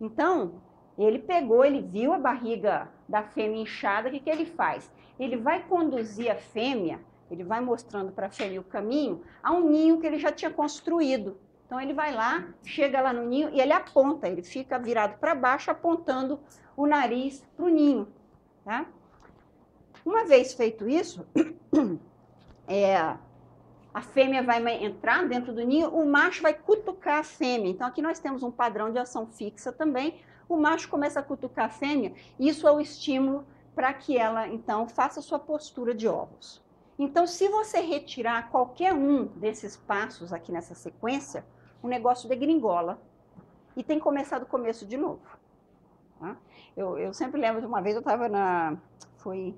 Então, ele pegou, ele viu a barriga da fêmea inchada, o que, que ele faz? Ele vai conduzir a fêmea, ele vai mostrando para a fêmea o caminho, a um ninho que ele já tinha construído. Então ele vai lá, chega lá no ninho e ele aponta, ele fica virado para baixo, apontando o nariz para o ninho. Tá? Uma vez feito isso, é, a fêmea vai entrar dentro do ninho, o macho vai cutucar a fêmea. Então, aqui nós temos um padrão de ação fixa também. O macho começa a cutucar a fêmea, isso é o estímulo para que ela, então, faça sua postura de ovos. Então, se você retirar qualquer um desses passos aqui nessa sequência, o negócio degringola e tem que começar do começo de novo. Tá? Eu, eu, sempre lembro de uma vez, eu estava na... Foi,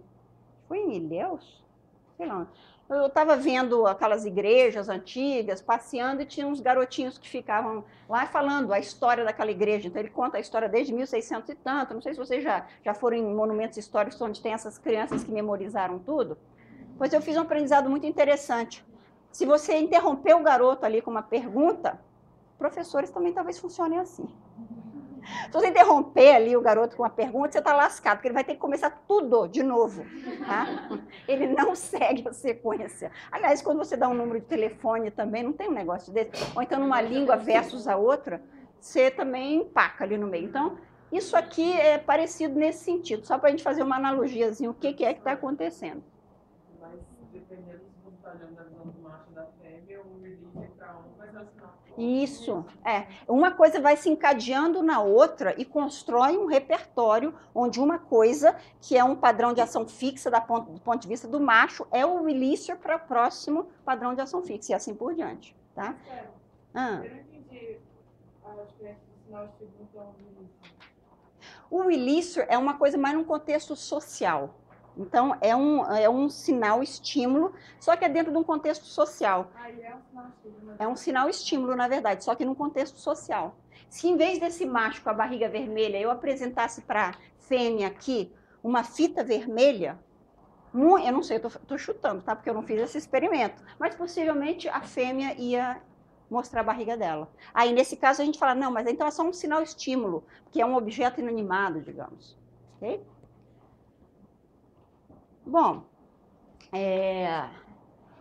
foi em Ilhéus? Sei lá. Eu estava vendo aquelas igrejas antigas, passeando, e tinha uns garotinhos que ficavam lá falando a história daquela igreja. Então, ele conta a história desde 1600 e tanto. Não sei se vocês já, já foram em monumentos históricos onde tem essas crianças que memorizaram tudo. Pois eu fiz um aprendizado muito interessante. Se você interromper o garoto ali com uma pergunta, professores também talvez funcionem assim. Se você interromper ali o garoto com uma pergunta, você está lascado, porque ele vai ter que começar tudo de novo. Tá? Ele não segue a sequência. Aliás, quando você dá um número de telefone também, não tem um negócio desse. Ou então numa língua versus a outra, você também empaca ali no meio. Então, isso aqui é parecido nesse sentido, só para a gente fazer uma analogiazinha, o que, que é que está acontecendo. Mas dependendo do macho da fêmea, o release para um vai relacionar isso, é. Uma coisa vai se encadeando na outra e constrói um repertório onde uma coisa, que é um padrão de ação fixa ponto, do ponto de vista do macho, é o releaser para o próximo padrão de ação fixa e assim por diante. Tá? Ah. Eu não entendi a diferença do sinal O releaser é uma coisa mais num contexto social. Então, é um, é um sinal estímulo, só que é dentro de um contexto social. É um sinal estímulo. É um sinal estímulo, na verdade, só que num contexto social. Se em vez desse macho com a barriga vermelha, eu apresentasse para a fêmea aqui uma fita vermelha, eu não sei, eu estou chutando, tá? Porque eu não fiz esse experimento. Mas possivelmente a fêmea ia mostrar a barriga dela. Aí, nesse caso, a gente fala, não, mas então é só um sinal estímulo, que é um objeto inanimado, digamos. Ok? Bom, é,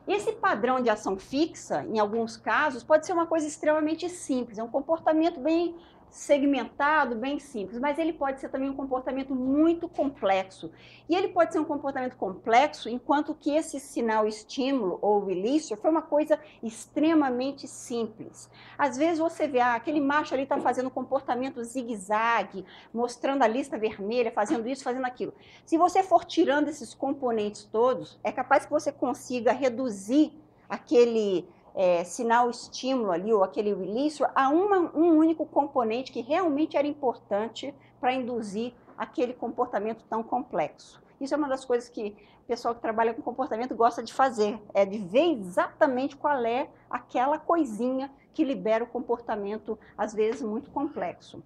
esse padrão de ação fixa, em alguns casos, pode ser uma coisa extremamente simples, é um comportamento bem segmentado, bem simples, mas ele pode ser também um comportamento muito complexo. E ele pode ser um comportamento complexo enquanto que esse sinal estímulo ou release foi uma coisa extremamente simples. Às vezes você vê, ah, aquele macho ali está fazendo um comportamento zigue-zague, mostrando a lista vermelha, fazendo isso, fazendo aquilo. Se você for tirando esses componentes todos, é capaz que você consiga reduzir aquele é, sinal estímulo ali, ou aquele release, a uma, um único componente que realmente era importante para induzir aquele comportamento tão complexo. Isso é uma das coisas que o pessoal que trabalha com comportamento gosta de fazer, é de ver exatamente qual é aquela coisinha que libera o comportamento, às vezes, muito complexo.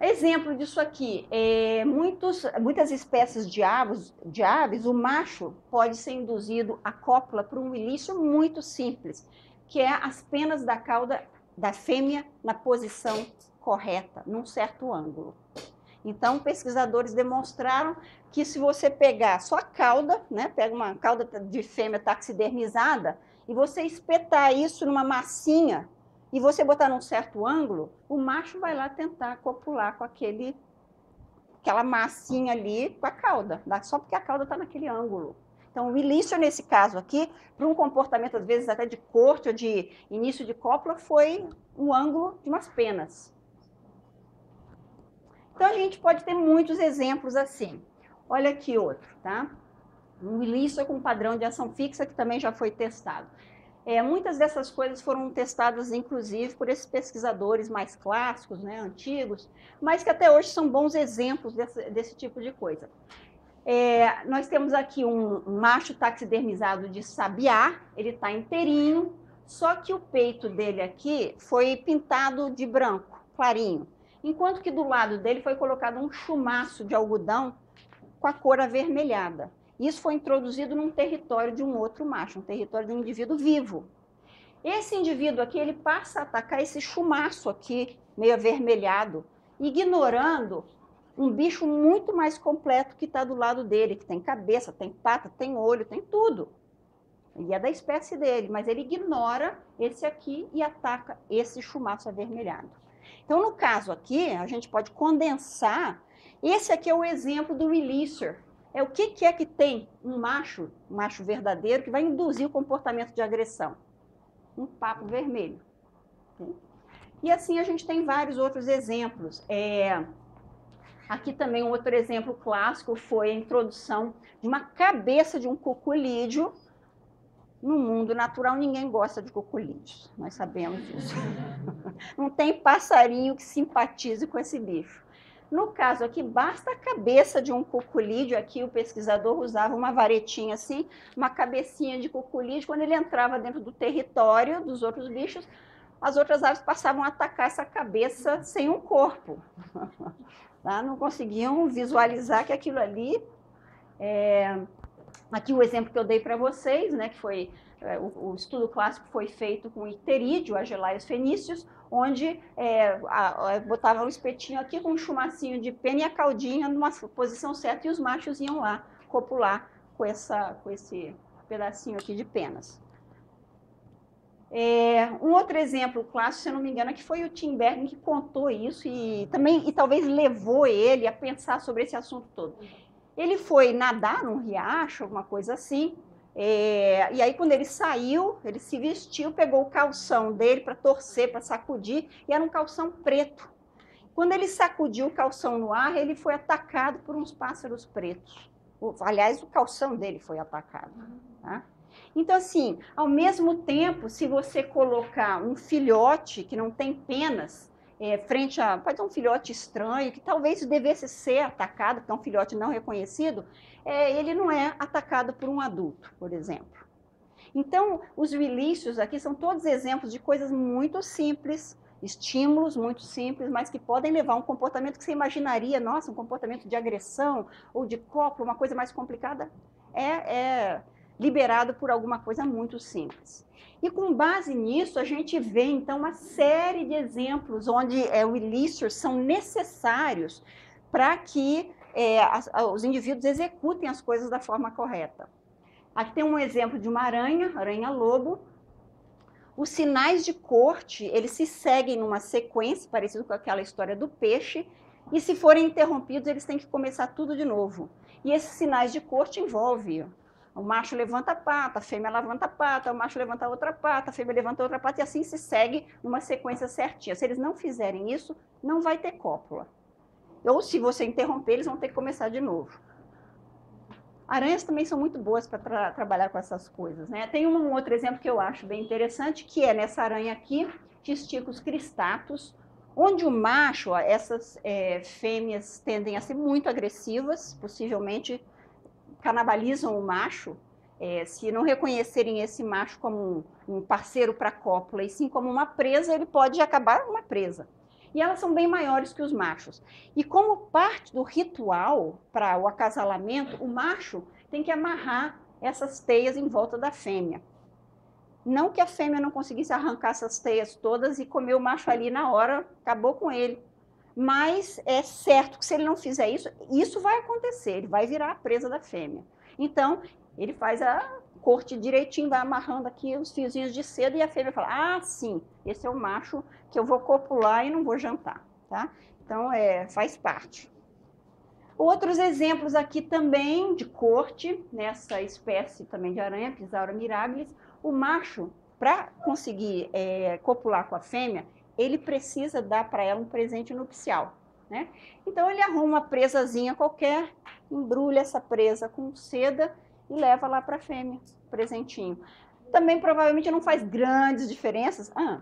Exemplo disso aqui, é, muitos, muitas espécies de aves, de aves, o macho pode ser induzido à cópula por um ilício muito simples, que é as penas da cauda da fêmea na posição correta, num certo ângulo. Então, pesquisadores demonstraram que se você pegar só a cauda, né, pega uma cauda de fêmea taxidermizada, e você espetar isso numa massinha e você botar num certo ângulo, o macho vai lá tentar copular com aquele, aquela massinha ali com a cauda, só porque a cauda está naquele ângulo. Então, o ilício nesse caso aqui, para um comportamento, às vezes, até de corte ou de início de cópula, foi um ângulo de umas penas. Então, a gente pode ter muitos exemplos assim. Olha aqui outro, tá? Um ilício com padrão de ação fixa, que também já foi testado. É, muitas dessas coisas foram testadas, inclusive, por esses pesquisadores mais clássicos, né, antigos, mas que até hoje são bons exemplos desse, desse tipo de coisa. É, nós temos aqui um, macho taxidermizado de sabiá, ele está inteirinho, só que o peito dele aqui foi pintado de branco, clarinho, enquanto que do lado dele foi colocado um chumaço de algodão com a cor avermelhada. Isso foi introduzido num território de um outro macho, um território de um indivíduo vivo. Esse indivíduo aqui, ele passa a atacar esse chumaço aqui, meio avermelhado, ignorando um bicho muito mais completo que está do lado dele, que tem cabeça, tem pata, tem olho, tem tudo. E é da espécie dele, mas ele ignora esse aqui e ataca esse chumaço avermelhado. Então, no caso aqui, a gente pode condensar. Esse aqui é o exemplo do releaser, é o que, que é que tem um macho, um macho verdadeiro, que vai induzir o comportamento de agressão? Um papo vermelho. E assim a gente tem vários outros exemplos. É, Aqui também um outro exemplo clássico foi a introdução de uma cabeça de um cuculídeo. No mundo natural, ninguém gosta de cuculídeos, nós sabemos disso. Não tem passarinho que simpatize com esse bicho. No caso aqui, basta a cabeça de um cuculídeo. Aqui o pesquisador usava uma varetinha assim, uma cabecinha de cuculídeo. Quando ele entrava dentro do território dos outros bichos, as outras aves passavam a atacar essa cabeça sem um corpo. Tá? Não conseguiam visualizar que aquilo ali. É... Aqui o exemplo que eu dei para vocês, né, que foi é, o, o, estudo clássico foi feito com iterídeo, agelaios fenícios, onde é, a, a, botava um espetinho aqui com um chumacinho de pena e a caldinha numa posição certa e os machos iam lá copular com, essa, com esse pedacinho aqui de penas. É, um outro exemplo clássico, se eu não me engano, é que foi o Tim Bergen que contou isso e também e talvez levou ele a pensar sobre esse assunto todo. Ele foi nadar num riacho, alguma coisa assim, é, e aí, quando ele saiu, ele se vestiu, pegou o calção dele para torcer, para sacudir, e era um calção preto. Quando ele sacudiu o calção no ar, ele foi atacado por uns pássaros pretos. Aliás, o calção dele foi atacado. Tá? Então, assim, ao mesmo tempo, se você colocar um filhote que não tem penas, é, frente a. Pode um filhote estranho, que talvez devesse ser atacado, porque é um filhote não reconhecido, é, ele não é atacado por um adulto, por exemplo. Então, os releases aqui são todos exemplos de coisas muito simples, estímulos muito simples, mas que podem levar a um comportamento que você imaginaria, nossa, um comportamento de agressão ou de copo, uma coisa mais complicada, é, é liberado por alguma coisa muito simples. E com base nisso, a gente vê então uma série de exemplos onde é, o ilícitos são necessários para que é, as, os indivíduos executem as coisas da forma correta. Aqui tem um exemplo de uma aranha, aranha-lobo. Os sinais de corte, eles se seguem numa sequência, parecido com aquela história do peixe, e se forem interrompidos, eles têm que começar tudo de novo. E esses sinais de corte envolvem o macho levanta a pata, a fêmea levanta a pata, o macho levanta outra pata, a fêmea levanta outra pata, e assim se segue numa sequência certinha. Se eles não fizerem isso, não vai ter cópula. Ou se você interromper, eles vão ter que começar de novo. Aranhas também são muito boas para tra trabalhar com essas coisas. Né? Tem um outro exemplo que eu acho bem interessante, que é nessa aranha aqui, Tisticus cristatus, onde o macho, essas é, fêmeas tendem a ser muito agressivas, possivelmente canibalizam o macho, é, se não reconhecerem esse macho como um, um parceiro para a cópula, e sim como uma presa, ele pode acabar uma presa e elas são bem maiores que os machos. E como parte do ritual para o acasalamento, o macho tem que amarrar essas teias em volta da fêmea. Não que a fêmea não conseguisse arrancar essas teias todas e comer o macho ali na hora, acabou com ele. Mas é certo que se ele não fizer isso, isso vai acontecer, ele vai virar a presa da fêmea. Então, ele faz a corte direitinho, vai amarrando aqui os fiozinhos de seda e a fêmea fala: Ah, sim, esse é o macho que eu vou copular e não vou jantar, tá? Então, é, faz parte. Outros exemplos aqui também de corte, nessa espécie também de aranha, Pisaura mirabilis, o macho, para conseguir é, copular com a fêmea, ele precisa dar para ela um presente nupcial. Né? Então ele arruma uma presazinha qualquer, embrulha essa presa com seda e leva lá para a fêmea, presentinho. Também provavelmente não faz grandes diferenças. Ah.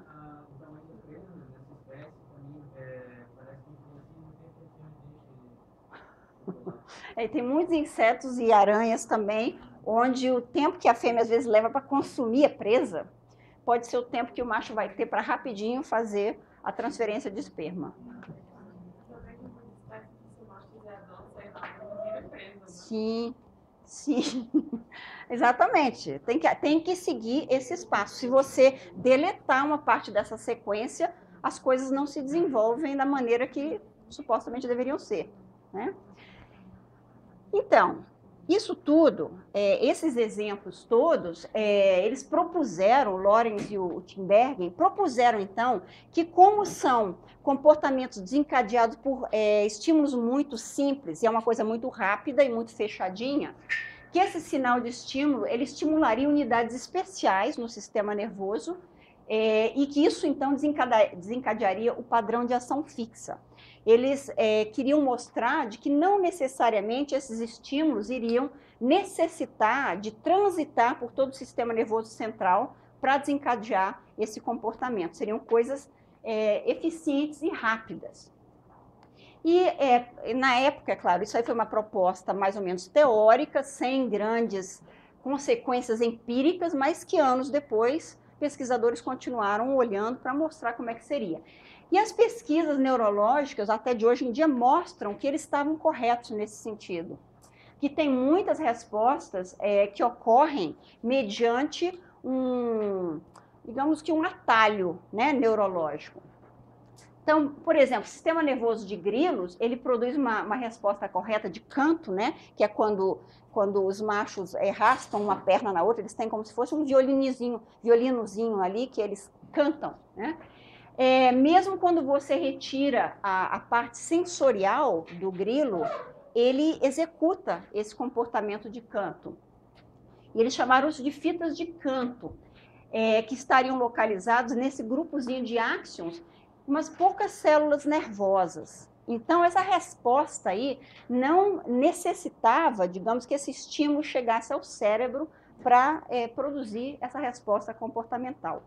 É, tem muitos insetos e aranhas também, onde o tempo que a fêmea às vezes leva para consumir a presa pode ser o tempo que o macho vai ter para rapidinho fazer a transferência de esperma. Sim, sim, exatamente. Tem que, tem que seguir esse espaço. Se você deletar uma parte dessa sequência, as coisas não se desenvolvem da maneira que supostamente deveriam ser. Né? Então, isso tudo, é, esses exemplos todos, é, eles propuseram, o Lorenz e o Timbergen, propuseram então que como são comportamentos desencadeados por é, estímulos muito simples, e é uma coisa muito rápida e muito fechadinha, que esse sinal de estímulo, ele estimularia unidades especiais no sistema nervoso, é, e que isso então desencadearia o padrão de ação fixa. Eles é, queriam mostrar de que não necessariamente esses estímulos iriam necessitar de transitar por todo o sistema nervoso central para desencadear esse comportamento. Seriam coisas é, eficientes e rápidas. E é, na época, é claro, isso aí foi uma proposta mais ou menos teórica, sem grandes consequências empíricas, mas que anos depois pesquisadores continuaram olhando para mostrar como é que seria. E as pesquisas neurológicas, até de hoje em dia, mostram que eles estavam corretos nesse sentido. Que tem muitas respostas é, que ocorrem mediante um, digamos que um atalho né, neurológico. Então, por exemplo, o sistema nervoso de grilos, ele produz uma, uma, resposta correta de canto, né? Que é quando, quando os machos é, raspam uma perna na outra, eles têm como se fosse um violinozinho, violinozinho ali que eles cantam, né? É, mesmo quando você retira a, a parte sensorial do grilo, ele executa esse comportamento de canto. E eles chamaram isso de fitas de canto, é, que estariam localizados nesse grupozinho de axons umas poucas células nervosas. Então, essa resposta aí não necessitava, digamos, que esse estímulo chegasse ao cérebro para é, produzir essa resposta comportamental.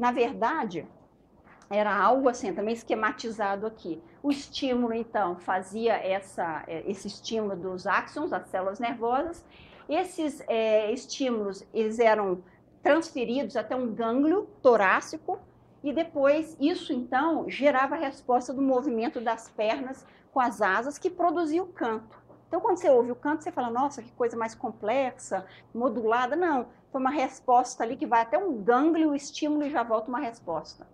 Na verdade, era algo assim, também esquematizado aqui. O estímulo, então, fazia essa, é, esse estímulo dos axons, das células nervosas. Esses é, estímulos, eles eram transferidos até um gânglio torácico, e depois isso então gerava a resposta do movimento das pernas com as asas que produzia o canto. Então, quando você ouve o canto, você fala, nossa, que coisa mais complexa, modulada. Não, foi uma resposta ali que vai até um gânglio, o estímulo e já volta uma resposta.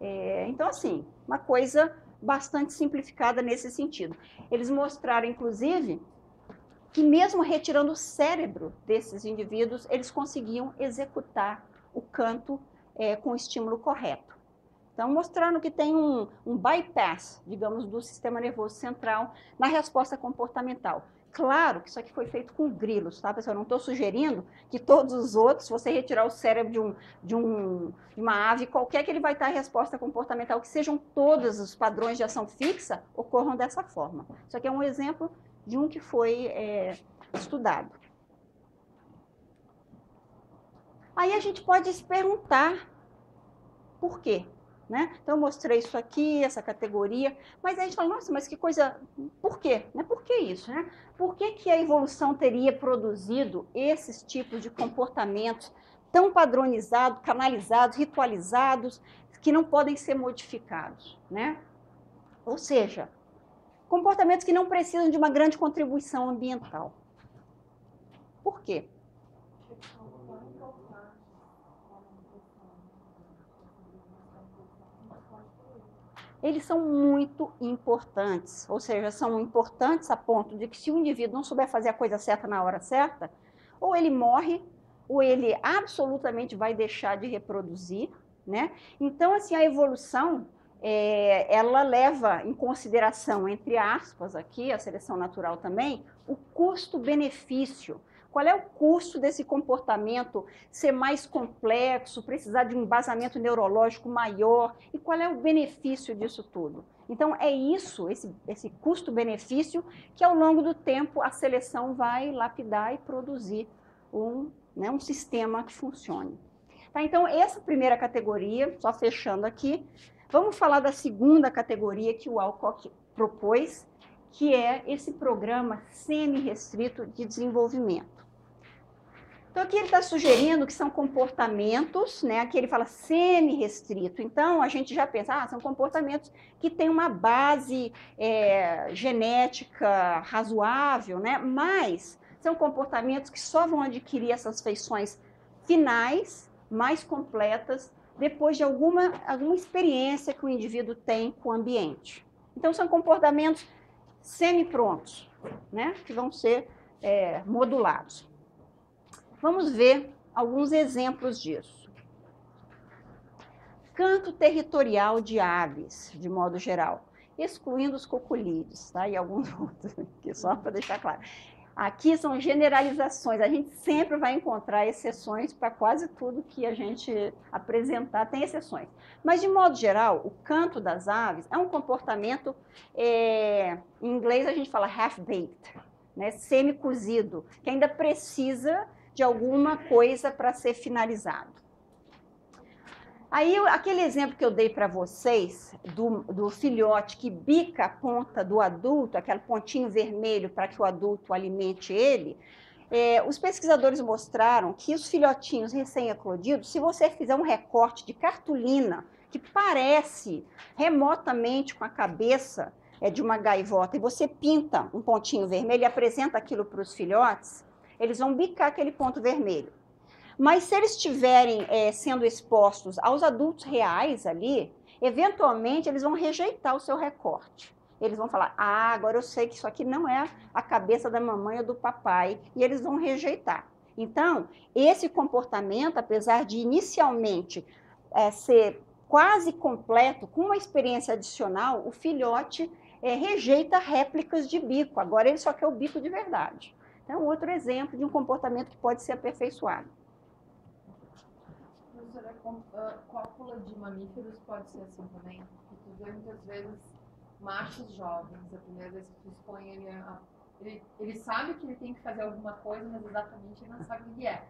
É, então, assim, uma coisa bastante simplificada nesse sentido. Eles mostraram, inclusive, que mesmo retirando o cérebro desses indivíduos, eles conseguiam executar o canto é, com o estímulo correto. Então, mostrando que tem um, um bypass, digamos, do sistema nervoso central na resposta comportamental. Claro que isso aqui foi feito com grilos, tá, pessoal? Eu não estou sugerindo que todos os outros, se você retirar o cérebro de, um, de, um, de uma ave qualquer, que ele vai estar a resposta comportamental, que sejam todos os padrões de ação fixa, ocorram dessa forma. Isso aqui é um exemplo de um que foi é, estudado. Aí a gente pode se perguntar por quê? Né? Então, eu mostrei isso aqui, essa categoria, mas aí a gente fala, nossa, mas que coisa, por quê? Né? Por que isso? Né? Por que, que a evolução teria produzido esses tipos de comportamentos tão padronizados, canalizados, ritualizados, que não podem ser modificados? Né? Ou seja, comportamentos que não precisam de uma grande contribuição ambiental. Por quê? Eles são muito importantes, ou seja, são importantes a ponto de que se o indivíduo não souber fazer a coisa certa na hora certa, ou ele morre, ou ele absolutamente vai deixar de reproduzir, né? Então, assim, a evolução, é, ela leva em consideração, entre aspas aqui, a seleção natural também, o custo-benefício, qual é o custo desse comportamento ser mais complexo, precisar de um embasamento neurológico maior? E qual é o benefício disso tudo? Então, é isso, esse, esse custo-benefício, que ao longo do tempo a seleção vai lapidar e produzir um, né, um sistema que funcione. Tá, então, essa primeira categoria, só fechando aqui, vamos falar da segunda categoria que o Alcock propôs, que é esse programa semi-restrito de desenvolvimento. Então, aqui ele está sugerindo que são comportamentos, né? Aqui ele fala semi-restrito. Então, a gente já pensa, ah, são comportamentos que têm uma base é, genética razoável, né? Mas são comportamentos que só vão adquirir essas feições finais, mais completas, depois de alguma, alguma experiência que o indivíduo tem com o ambiente. Então, são comportamentos semi-prontos, né? Que vão ser é, modulados. Vamos ver alguns exemplos disso. Canto territorial de aves, de modo geral, excluindo os cocolídeos, tá? E alguns outros, aqui, só para deixar claro. Aqui são generalizações, a gente sempre vai encontrar exceções para quase tudo que a gente apresentar, tem exceções. Mas, de modo geral, o canto das aves é um comportamento, é, em inglês a gente fala half-baked, né, semi-cozido, que ainda precisa de alguma coisa para ser finalizado. Aí, aquele exemplo que eu dei para vocês, do, do, filhote que bica a ponta do adulto, aquele pontinho vermelho para que o adulto alimente ele, é, os pesquisadores mostraram que os filhotinhos recém-eclodidos, se você fizer um recorte de cartolina que parece remotamente com a cabeça é, de uma gaivota, e você pinta um pontinho vermelho e apresenta aquilo para os filhotes, eles vão bicar aquele ponto vermelho. Mas se eles estiverem é, sendo expostos aos adultos reais ali, eventualmente eles vão rejeitar o seu recorte. Eles vão falar: ah, agora eu sei que isso aqui não é a cabeça da mamãe ou do papai, e eles vão rejeitar. Então, esse comportamento, apesar de inicialmente é, ser quase completo, com uma experiência adicional, o filhote é, rejeita réplicas de bico. Agora ele só quer o bico de verdade. Então, outro exemplo de um comportamento que pode ser aperfeiçoado. Professora, ah, cópula de mamíferos pode ser assim também? Porque tu vê muitas vezes machos jovens, a primeira vez que tu expõe ele ele, ele, sabe que ele tem que fazer alguma coisa, mas exatamente ele não sabe o que é.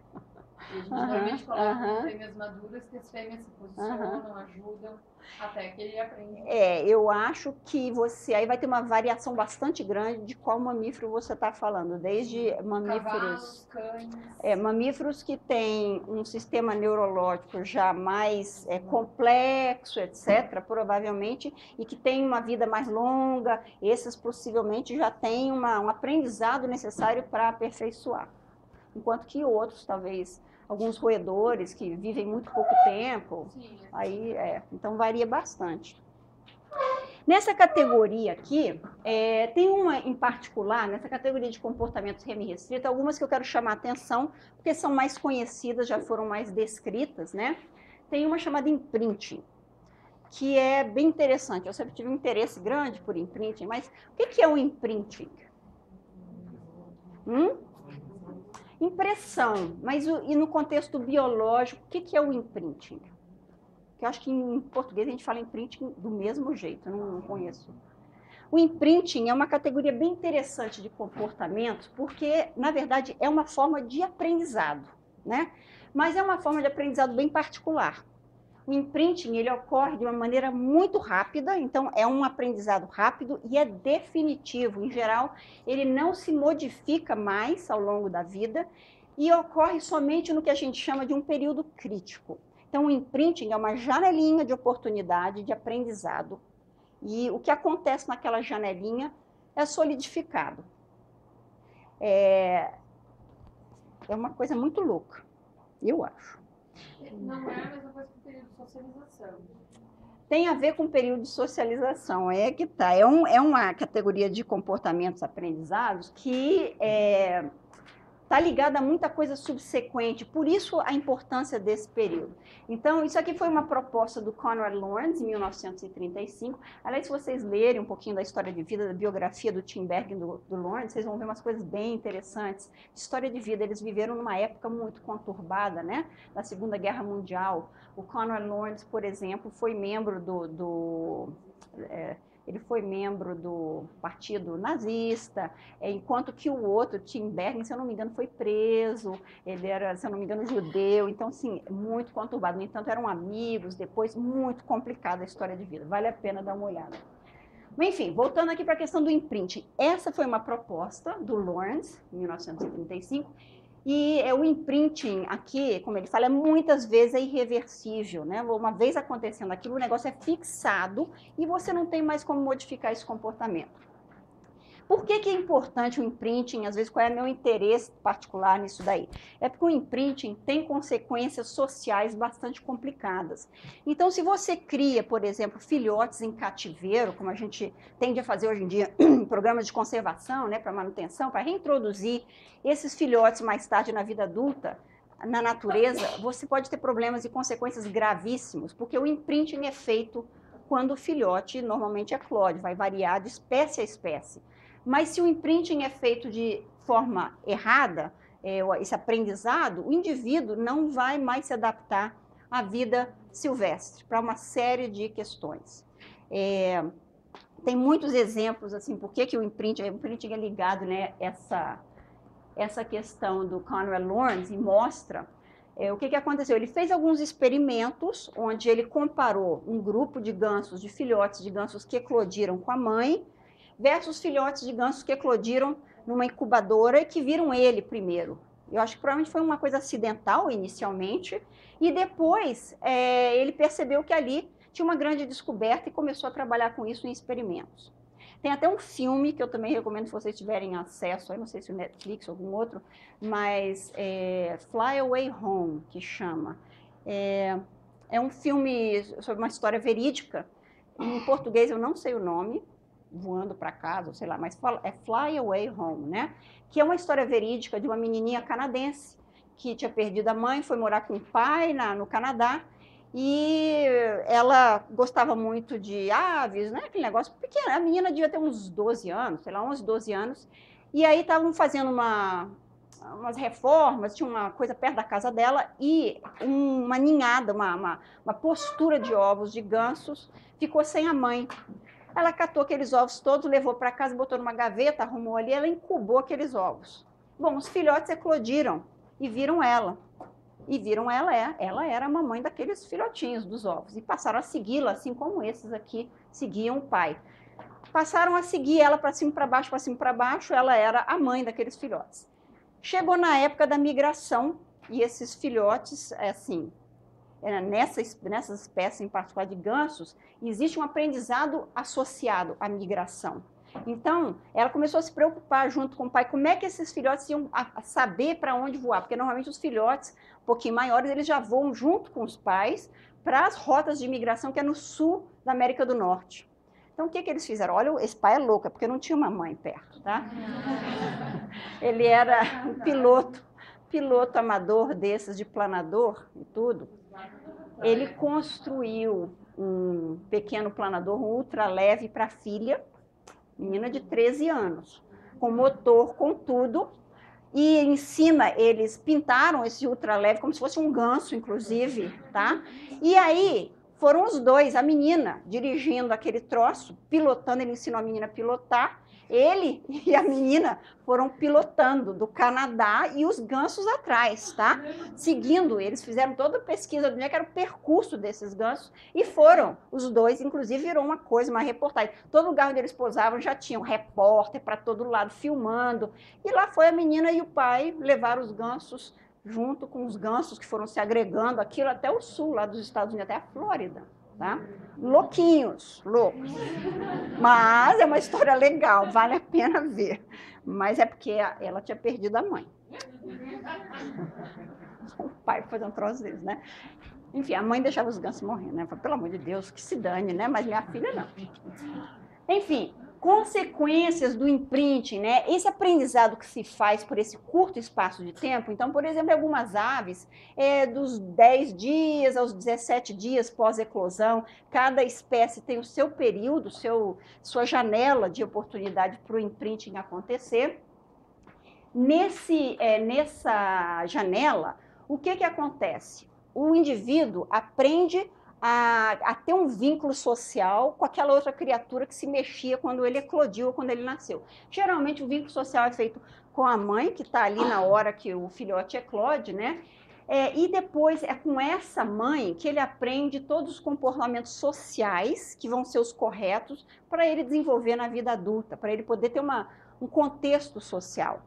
E a gente normalmente coloca fêmeas maduras que as fêmeas se posicionam, ajudam, até que ele aprende. É, eu acho que você aí vai ter uma variação bastante grande de qual mamífero você está falando, desde mamíferos. Cavalos, cães. É, mamíferos que têm um sistema neurológico já mais é, complexo, etc., provavelmente, e que têm uma vida mais longa, esses possivelmente já têm uma, um aprendizado necessário para aperfeiçoar. Enquanto que outros, talvez, alguns roedores que vivem muito pouco tempo. Aí, é, então varia bastante. Nessa categoria aqui, é, tem uma em particular, nessa categoria de comportamentos semi-restritos, algumas que eu quero chamar atenção, porque são mais conhecidas, já foram mais descritas, né? Tem uma chamada imprinting, que é bem interessante. Eu sempre tive um interesse grande por imprinting, mas o que é o imprinting? Hum? Impressão, mas o, e no contexto biológico, o que, que é o imprinting? Que eu acho que em português a gente fala imprinting do mesmo jeito, não, não conheço. O imprinting é uma categoria bem interessante de comportamento, porque, na verdade, é uma forma de aprendizado, né? Mas é uma forma de aprendizado bem particular. O imprinting ele ocorre de uma maneira muito rápida, então é um aprendizado rápido e é definitivo. Em geral, ele não se modifica mais ao longo da vida e ocorre somente no que a gente chama de um período crítico. Então, o imprinting é uma janelinha de oportunidade de aprendizado. E o que acontece naquela janelinha é solidificado. É, é uma coisa muito louca, eu acho. Não é a mesma coisa que o período de socialização. Tem a ver com o período de socialização, é que tá. É, um, é uma categoria de comportamentos aprendizados que é, está ligada a muita coisa subsequente, por isso a importância desse período. Então, isso aqui foi uma proposta do Conrad Lawrence, em 1935. Aliás, se vocês lerem um pouquinho da história de vida, da biografia do Tim Berg e do, do Lawrence, vocês vão ver umas coisas bem interessantes. História de vida, eles viveram numa época muito conturbada, né? Da Segunda Guerra Mundial. O Conrad Lawrence, por exemplo, foi membro do... do é, ele foi membro do partido nazista, é, enquanto que o outro, Tim Bergen, se eu não me engano, foi preso, ele era, se eu não me engano, judeu, então, sim, muito conturbado. No entanto, eram amigos, depois, muito complicada a história de vida, vale a pena dar uma olhada. Enfim, voltando aqui para a questão do imprint, essa foi uma proposta do Lawrence, em 1935, e é, o imprinting aqui, como ele fala, é muitas vezes é irreversível, né? Uma vez acontecendo aquilo, o negócio é fixado e você não tem mais como modificar esse comportamento. Por que, que é importante o imprinting? Às vezes, qual é o meu interesse particular nisso daí? É porque o imprinting tem consequências sociais bastante complicadas. Então, se você cria, por exemplo, filhotes em cativeiro, como a gente tende a fazer hoje em dia programas de conservação, né, para manutenção, para reintroduzir esses filhotes mais tarde na vida adulta, na natureza, você pode ter problemas e consequências gravíssimos, porque o imprinting é feito quando o filhote normalmente é clode, vai variar de espécie a espécie. Mas se o imprinting é feito de forma errada, é, esse aprendizado, o indivíduo não vai mais se adaptar à vida silvestre, para uma série de questões. É, tem muitos exemplos, assim, por que, que o imprinting, o imprinting é ligado, né, essa, essa questão do Conrad Lawrence e mostra é, o que, que aconteceu? Ele fez alguns experimentos onde ele comparou um grupo de gansos, de filhotes de gansos que eclodiram com a mãe, versus filhotes de gansos que eclodiram numa incubadora e que viram ele primeiro. Eu acho que provavelmente foi uma coisa acidental inicialmente, e depois é, ele percebeu que ali tinha uma grande descoberta e começou a trabalhar com isso em experimentos. Tem até um filme que eu também recomendo se vocês tiverem acesso, eu não sei se o Netflix ou algum outro, mas é Fly Away Home, que chama. É, é um filme sobre uma história verídica. Em português eu não sei o nome, voando para casa, sei lá, mas é Fly Away Home, né? Que é uma história verídica de uma menininha canadense que tinha perdido a mãe, foi morar com o pai na, no Canadá e ela gostava muito de aves, né? Aquele negócio pequeno. A menina devia ter uns 12 anos, sei lá, 11, 12 anos. E aí estavam fazendo uma, umas reformas, tinha uma coisa perto da casa dela e uma ninhada, uma, uma, uma postura de ovos de gansos ficou sem a mãe. Ela catou aqueles ovos todos, levou para casa, botou numa gaveta, arrumou ali, ela incubou aqueles ovos. Bom, os filhotes eclodiram e viram ela e viram ela, é, ela era a mamãe daqueles filhotinhos dos ovos e passaram a segui-la, assim como esses aqui seguiam o pai. Passaram a seguir ela para cima para baixo, para cima para baixo, ela era a mãe daqueles filhotes. Chegou na época da migração e esses filhotes, é assim, nessa, nessas espécies em particular de gansos, existe um aprendizado associado à migração. Então, ela começou a se preocupar junto com o pai, como é que esses filhotes iam saber para onde voar, porque normalmente os filhotes um pouquinho maiores, eles já voam junto com os pais para as rotas de imigração que é no sul da América do Norte. Então, o que, que eles fizeram? Olha, esse pai é louco, é porque não tinha uma mãe perto, tá? Ele era um piloto, piloto amador desses, de planador e tudo. Ele construiu um pequeno planador, ultra leve para a filha, menina de 13 anos, com motor, com tudo, e em cima eles pintaram esse ultraleve como se fosse um ganso, inclusive, tá? E aí foram os dois, a menina dirigindo aquele troço, pilotando, ele ensinou a menina a pilotar, ele e a menina foram pilotando do Canadá e os gansos atrás, tá? Seguindo, eles fizeram toda a pesquisa do que era o percurso desses gansos e foram os dois, inclusive virou uma coisa, uma reportagem. Todo lugar onde eles posavam já tinha um repórter para todo lado filmando. E lá foi a menina e o pai levar os gansos junto com os gansos que foram se agregando aquilo até o sul, lá dos Estados Unidos, até a Flórida tá? Louquinhos, loucos. Mas é uma história legal, vale a pena ver. Mas é porque ela tinha perdido a mãe. O pai fazendo um troço deles, né? Enfim, a mãe deixava os gansos morrer, né? Falei, pelo amor de Deus, que se dane, né? Mas minha filha não. Enfim, consequências do imprinting, né? Esse aprendizado que se faz por esse curto espaço de tempo. Então, por exemplo, algumas aves, é, dos 10 dias aos 17 dias pós-eclosão, cada espécie tem o seu período, seu, sua janela de oportunidade para o imprinting acontecer. Nesse, é, nessa janela, o que, que acontece? O indivíduo aprende a, a, ter um vínculo social com aquela outra criatura que se mexia quando ele eclodiu quando ele nasceu. Geralmente o vínculo social é feito com a mãe, que está ali na hora que o filhote eclode, né? É, e depois é com essa mãe que ele aprende todos os comportamentos sociais que vão ser os corretos para ele desenvolver na vida adulta, para ele poder ter uma, um contexto social.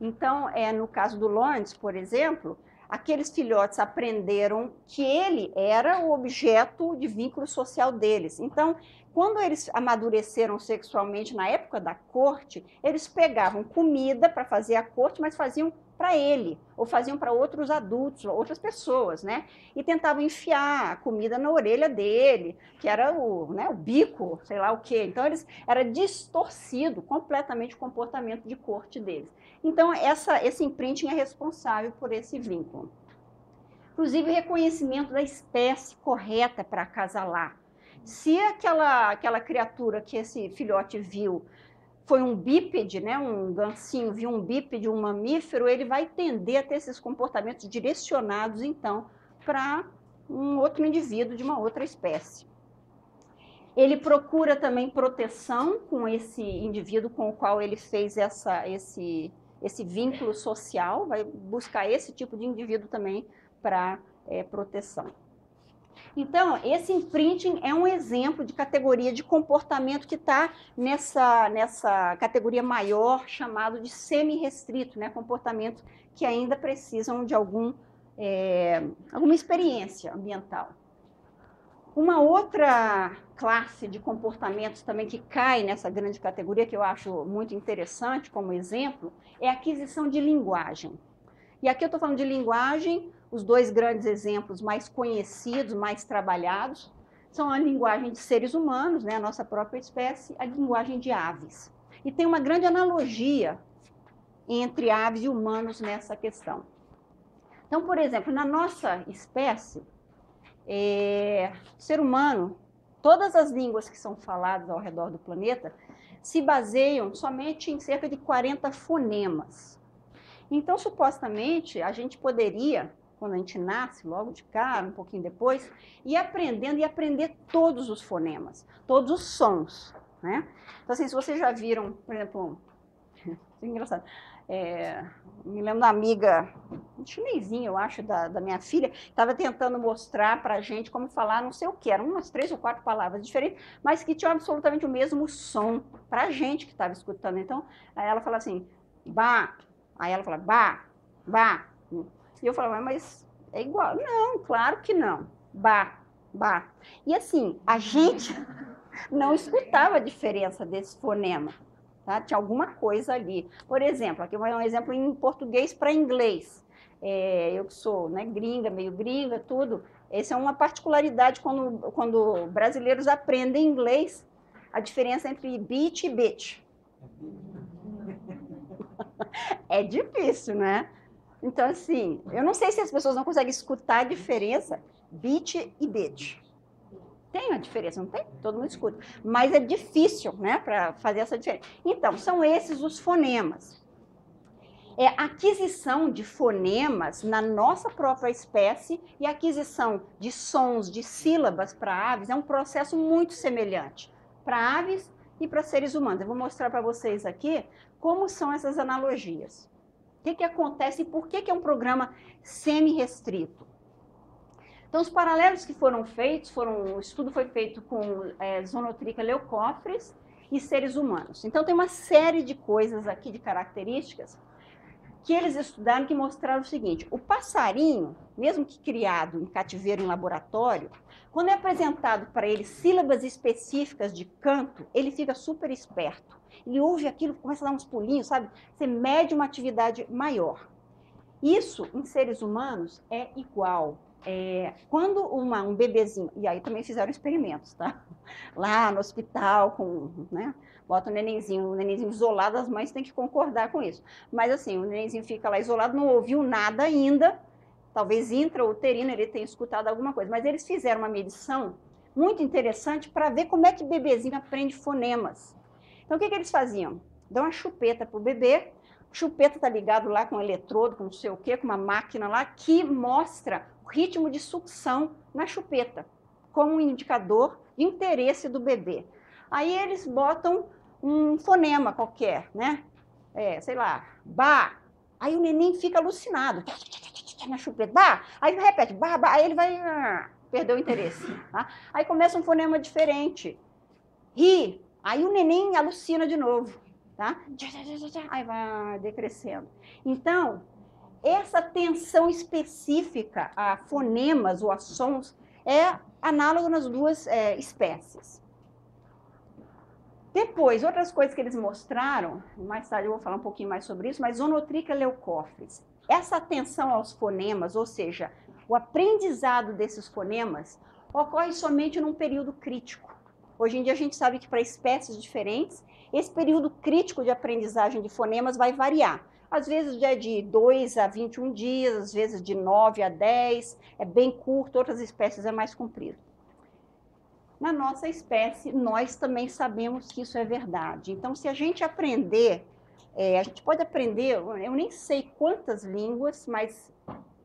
Então, é, no caso do Lawrence, por exemplo, aqueles filhotes aprenderam que ele era o objeto de vínculo social deles. Então, quando eles amadureceram sexualmente na época da corte, eles pegavam comida para fazer a corte, mas faziam para ele, ou faziam para outros adultos, outras pessoas, né? E tentavam enfiar a comida na orelha dele, que era o, né, o bico, sei lá o quê. Então, eles era distorcido completamente o comportamento de corte deles. Então, essa, esse imprinting é responsável por esse vínculo. Inclusive, o reconhecimento da espécie correta para acasalar. Se aquela, aquela criatura que esse filhote viu foi um bípede, né, um gancinho, viu um bípede, um mamífero, ele vai tender a ter esses comportamentos direcionados, então, para um outro indivíduo de uma outra espécie. Ele procura também proteção com esse indivíduo com o qual ele fez essa, esse, esse vínculo social, vai buscar esse tipo de indivíduo também para é, proteção. Então, esse imprinting é um exemplo de categoria de comportamento que está nessa, nessa categoria maior, chamado de semi-restrito, né? comportamentos que ainda precisam de algum, é, alguma experiência ambiental. Uma outra classe de comportamentos também que cai nessa grande categoria, que eu acho muito interessante como exemplo, é a aquisição de linguagem. E aqui eu estou falando de linguagem, os dois grandes exemplos mais conhecidos, mais trabalhados, são a linguagem de seres humanos, né, a nossa própria espécie, a linguagem de aves. E tem uma grande analogia entre aves e humanos nessa questão. Então, por exemplo, na nossa espécie, é, ser humano, todas as línguas que são faladas ao redor do planeta se baseiam somente em cerca de 40 fonemas. Então, supostamente, a gente poderia, quando a gente nasce, logo de cara, um pouquinho depois, ir aprendendo e aprender todos os fonemas, todos os sons. Né? Então, assim, se vocês já viram, por exemplo, é engraçado, é, me lembro da amiga, um eu acho, da, da minha filha, estava tentando mostrar para a gente como falar não sei o que, eram umas três ou quatro palavras diferentes, mas que tinham absolutamente o mesmo som para a gente que estava escutando. Então, ela fala assim, ba, aí ela fala, ba, ba. E eu falava, mas é igual. Não, claro que não. Ba, ba. E assim, a gente não escutava a diferença desse fonema. Tá? Tinha alguma coisa ali. Por exemplo, aqui vai um exemplo em português para inglês. É, eu que sou né, gringa, meio gringa, tudo. Essa é uma particularidade quando, quando brasileiros aprendem inglês, a diferença entre beach e bitch. É difícil, né? Então, assim, eu não sei se as pessoas não conseguem escutar a diferença beach e bitch. Tem uma diferença, não tem? Todo mundo escuta. Mas é difícil, né, para fazer essa diferença. Então, são esses os fonemas. É aquisição de fonemas na nossa própria espécie e aquisição de sons, de sílabas para aves é um processo muito semelhante para aves e para seres humanos. Eu vou mostrar para vocês aqui como são essas analogias. O que, que acontece e por que, que é um programa semi-restrito? Então, os paralelos que foram feitos, foram, o estudo foi feito com é, Zonotrica leucófres e seres humanos. Então, tem uma série de coisas aqui, de características, que eles estudaram que mostraram o seguinte: o passarinho, mesmo que criado em cativeiro em laboratório, quando é apresentado para ele sílabas específicas de canto, ele fica super esperto. Ele ouve aquilo, começa a dar uns pulinhos, sabe? Você mede uma atividade maior. Isso, em seres humanos, é igual. É, quando uma, um bebezinho, e aí também fizeram experimentos, tá? Lá no hospital, com, né? Bota o nenenzinho, o nenenzinho isolado, as mães têm que concordar com isso. Mas assim, o nenenzinho fica lá isolado, não ouviu nada ainda, talvez intrauterino, ele tenha escutado alguma coisa. Mas eles fizeram uma medição muito interessante para ver como é que bebezinho aprende fonemas. Então, o que, que eles faziam? Dão uma chupeta para o bebê, chupeta está ligado lá com um eletrodo, com não sei o quê, com uma máquina lá, que mostra ritmo de sucção na chupeta, como um indicador de interesse do bebê. Aí eles botam um fonema qualquer, né? É, sei lá, ba. Aí o neném fica alucinado na chupeta, ba. Aí repete, ba, ba. Aí ele vai ah, perder o interesse. Tá? Aí começa um fonema diferente, ri. Aí o neném alucina de novo, tá? Aí vai decrescendo. Então, essa atenção específica a fonemas ou a sons é análogo nas duas é, espécies. Depois, outras coisas que eles mostraram, mais tarde eu vou falar um pouquinho mais sobre isso, mas Zonotrica leucófres. Essa atenção aos fonemas, ou seja, o aprendizado desses fonemas, ocorre somente num período crítico. Hoje em dia a gente sabe que para espécies diferentes, esse período crítico de aprendizagem de fonemas vai variar. Às vezes é de 2 a 21 dias, às vezes de 9 a 10, é bem curto, outras espécies é mais comprido. Na nossa espécie, nós também sabemos que isso é verdade. Então, se a gente aprender, é, a gente pode aprender, eu nem sei quantas línguas, mas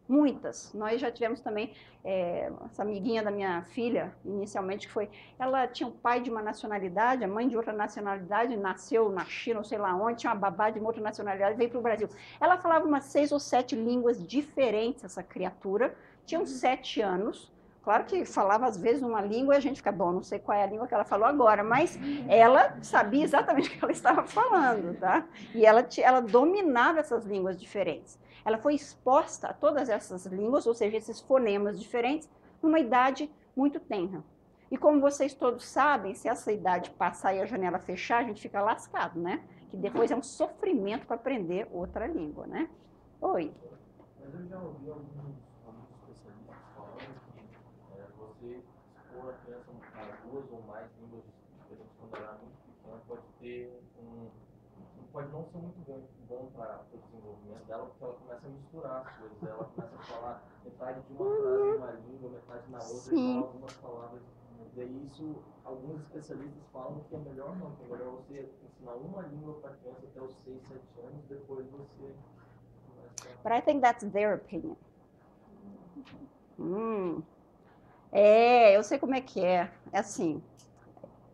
muitas. Nós já tivemos também é, essa amiguinha da minha filha, inicialmente, que foi, ela tinha um pai de uma nacionalidade, a mãe de outra nacionalidade, nasceu na China, ou sei lá onde, tinha uma babá de uma outra nacionalidade, veio para o Brasil. Ela falava umas seis ou sete línguas diferentes, essa criatura, tinha uns sete anos, Claro que falava às vezes uma língua e a gente fica, bom, não sei qual é a língua que ela falou agora, mas ela sabia exatamente o que ela estava falando, tá? E ela, ela dominava essas línguas diferentes. Ela foi exposta a todas essas línguas, ou seja, esses fonemas diferentes, numa idade muito tenra. E como vocês todos sabem, se essa idade passar e a janela fechar, a gente fica lascado, né? Que depois é um sofrimento para aprender outra língua, né? Oi. Mas eu já ouvi alguns você expor a criança a duas ou mais línguas diferentes quando ela é muito pequena pode ter um pode não ser muito bom, bom para o dela, porque ela começa a misturar as coisas. Ela começa a falar metade de uma frase em uma língua, metade na outra, Sim. e falar algumas palavras. E aí isso, alguns especialistas falam que é melhor não, que é melhor você ensinar uma língua para a criança até os 6, 7 anos, depois você começa But I think that's their opinion. Hum. É, eu sei como é que é. É assim,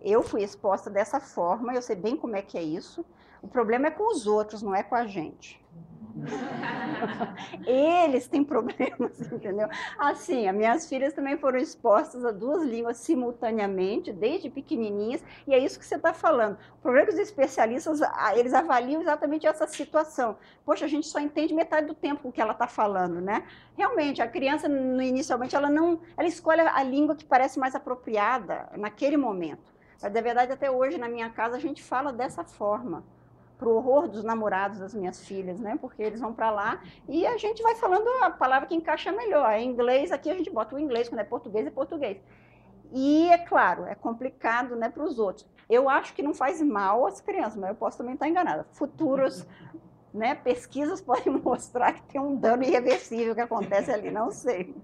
eu fui exposta dessa forma, eu sei bem como é que é isso. O problema é com os outros, não é com a gente. Eles têm problemas, entendeu? Assim, as minhas filhas também foram expostas a duas línguas simultaneamente, desde pequenininhas, e é isso que você está falando. O problema é que os especialistas, eles avaliam exatamente essa situação. Poxa, a gente só entende metade do tempo o que ela está falando, né? Realmente, a criança, inicialmente, ela não, ela escolhe a língua que parece mais apropriada naquele momento. Mas, na verdade, até hoje, na minha casa, a gente fala dessa forma para o horror dos namorados das minhas filhas, né? Porque eles vão para lá e a gente vai falando a palavra que encaixa melhor. Em inglês, aqui a gente bota o inglês, quando é português, é português. E é claro, é complicado né, para os outros. Eu acho que não faz mal às crianças, mas eu posso também estar enganada. Futuros né, pesquisas podem mostrar que tem um dano irreversível que acontece ali, não sei.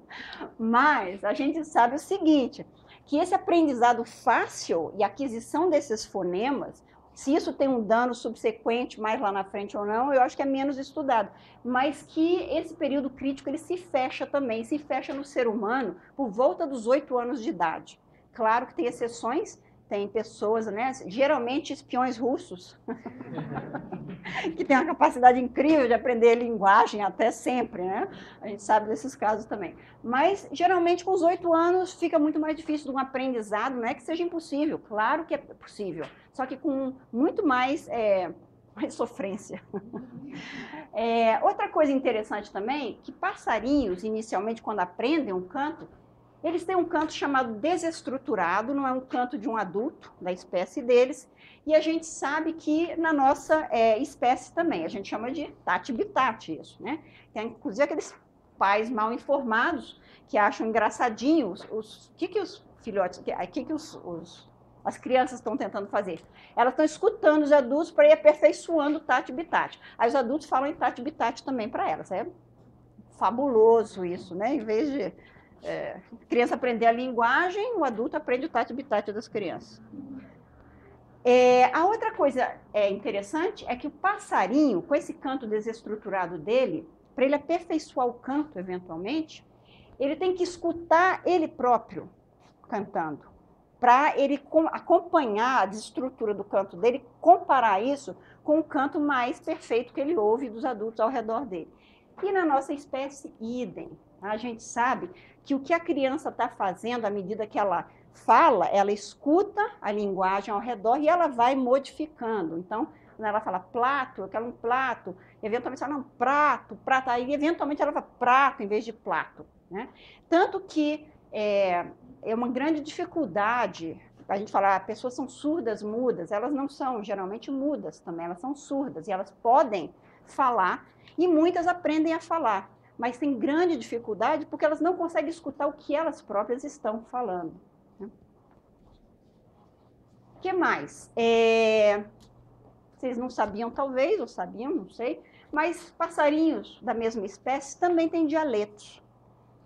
Mas a gente sabe o seguinte, que esse aprendizado fácil e aquisição desses fonemas se isso tem um dano subsequente mais lá na frente ou não, eu acho que é menos estudado. Mas que esse período crítico ele se fecha também, se fecha no ser humano por volta dos oito anos de idade. Claro que tem exceções, tem pessoas, né, geralmente espiões russos, que têm uma capacidade incrível de aprender linguagem até sempre, né? A gente sabe desses casos também. Mas, geralmente, com os oito anos, fica muito mais difícil de um aprendizado, não é que seja impossível, claro que é possível, só que com muito mais, é, mais sofrência. É, outra coisa interessante também, que passarinhos, inicialmente, quando aprendem um canto, eles têm um canto chamado desestruturado, não é um canto de um adulto da espécie deles, e a gente sabe que na nossa é, espécie também, a gente chama de tati-bitati isso, né? Tem inclusive aqueles pais mal informados que acham engraçadinho os, os que que os filhotes, que, que, que os, os as crianças estão tentando fazer. Elas estão escutando os adultos para ir aperfeiçoando o tati-bitati. Aí os adultos falam em tati-bitati também para elas. É fabuloso isso, né? Em vez de é, criança aprender a linguagem, o adulto aprende o tato habitat das crianças. É, a outra coisa é interessante é que o passarinho, com esse canto desestruturado dele, para ele aperfeiçoar o canto eventualmente, ele tem que escutar ele próprio cantando, para ele acompanhar a desestrutura do canto dele, comparar isso com o canto mais perfeito que ele ouve dos adultos ao redor dele. E na nossa espécie, idem. A gente sabe que o que a criança está fazendo à medida que ela fala, ela escuta a linguagem ao redor e ela vai modificando. Então, quando ela fala plato, eu quero um plato, eventualmente ela não, prato, prato, aí eventualmente ela fala prato em vez de plato. Né? Tanto que é, é uma grande dificuldade a gente falar, ah, pessoas são surdas, mudas, elas não são geralmente mudas também, elas são surdas e elas podem falar e muitas aprendem a falar mas têm grande dificuldade porque elas não conseguem escutar o que elas próprias estão falando. Né? O que mais? É... Vocês não sabiam, talvez, ou sabiam, não sei, mas passarinhos da mesma espécie também têm dialetos.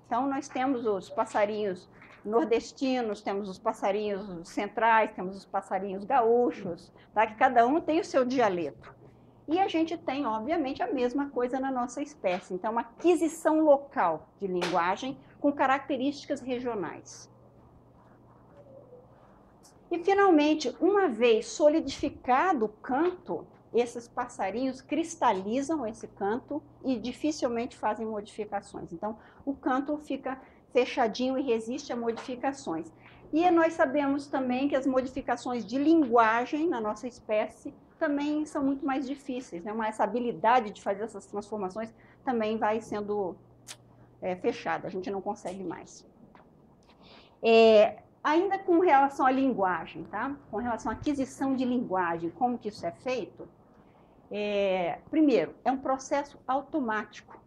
Então, nós temos os passarinhos nordestinos, temos os passarinhos centrais, temos os passarinhos gaúchos, tá? que cada um tem o seu dialeto. E a gente tem, obviamente, a mesma coisa na nossa espécie. Então, uma aquisição local de linguagem com características regionais. E, finalmente, uma vez solidificado o canto, esses passarinhos cristalizam esse canto e dificilmente fazem modificações. Então, o canto fica fechadinho e resiste a modificações. E nós sabemos também que as modificações de linguagem na nossa espécie também são muito mais difíceis, né? Mas essa habilidade de fazer essas transformações também vai sendo é, fechada, a gente não consegue mais. É, ainda com relação à linguagem, tá? Com relação à aquisição de linguagem, como que isso é feito? É, primeiro, é um processo automático.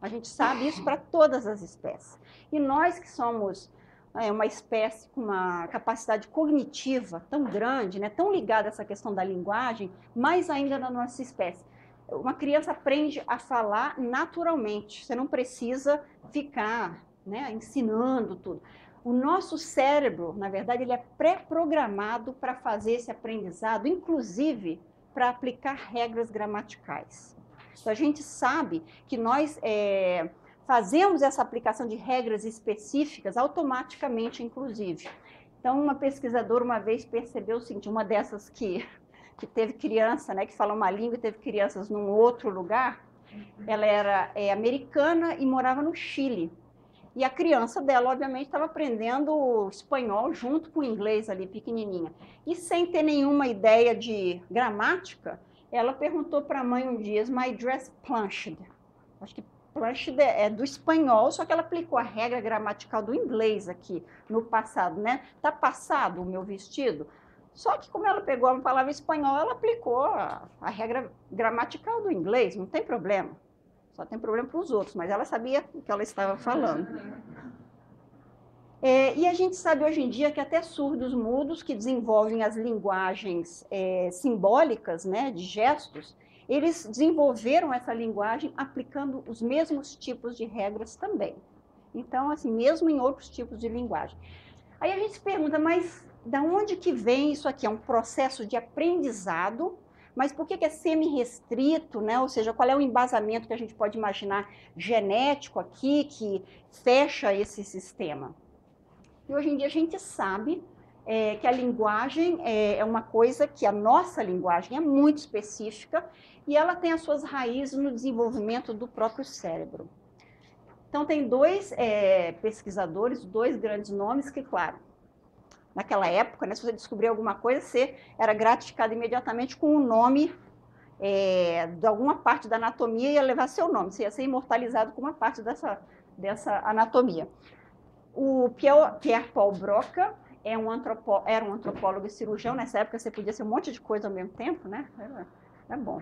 A gente sabe isso para todas as espécies. E nós que somos é, uma espécie com uma capacidade cognitiva tão grande, né, tão ligada a essa questão da linguagem, mais ainda na nossa espécie. Uma criança aprende a falar naturalmente. Você não precisa ficar né, ensinando tudo. O nosso cérebro, na verdade, ele é pré-programado para fazer esse aprendizado, inclusive para aplicar regras gramaticais. Então, a gente sabe que nós é, fazemos essa aplicação de regras específicas automaticamente, inclusive. Então, uma pesquisadora uma vez percebeu o seguinte, uma dessas que, que teve criança, né, que fala uma língua e teve crianças num outro lugar, ela era é, americana e morava no Chile. E a criança dela, obviamente, estava aprendendo espanhol junto com o inglês ali, pequenininha. E sem ter nenhuma ideia de gramática, ela perguntou para a mãe um dia, my dress planched? Acho que planched é do espanhol, só que ela aplicou a regra gramatical do inglês aqui no passado, né? Tá passado o meu vestido? Só que como ela pegou uma palavra espanhol, ela aplicou a, a regra gramatical do inglês, não tem problema. Só tem problema para os outros, mas ela sabia o que ela estava falando. É, e a gente sabe hoje em dia que até surdos mudos que desenvolvem as linguagens é, simbólicas, né, de gestos, eles desenvolveram essa linguagem aplicando os mesmos tipos de regras também. Então, assim, mesmo em outros tipos de linguagem. Aí a gente se pergunta, mas da onde que vem isso aqui? É um processo de aprendizado mas por que, que é semi-restrito, né? Ou seja, qual é o embasamento que a gente pode imaginar genético aqui que fecha esse sistema? E hoje em dia a gente sabe é, que a linguagem é, é uma coisa que a nossa linguagem é muito específica e ela tem as suas raízes no desenvolvimento do próprio cérebro. Então, tem dois é, pesquisadores, dois grandes nomes que, claro, naquela época, né, se você descobrir alguma coisa, você era gratificado imediatamente com o nome é, de alguma parte da anatomia ia levar seu nome, você ia ser imortalizado com uma parte dessa, dessa anatomia. O Pierre Paul Broca é um era um antropólogo e cirurgião, nessa época você podia ser um monte de coisa ao mesmo tempo, né? É bom.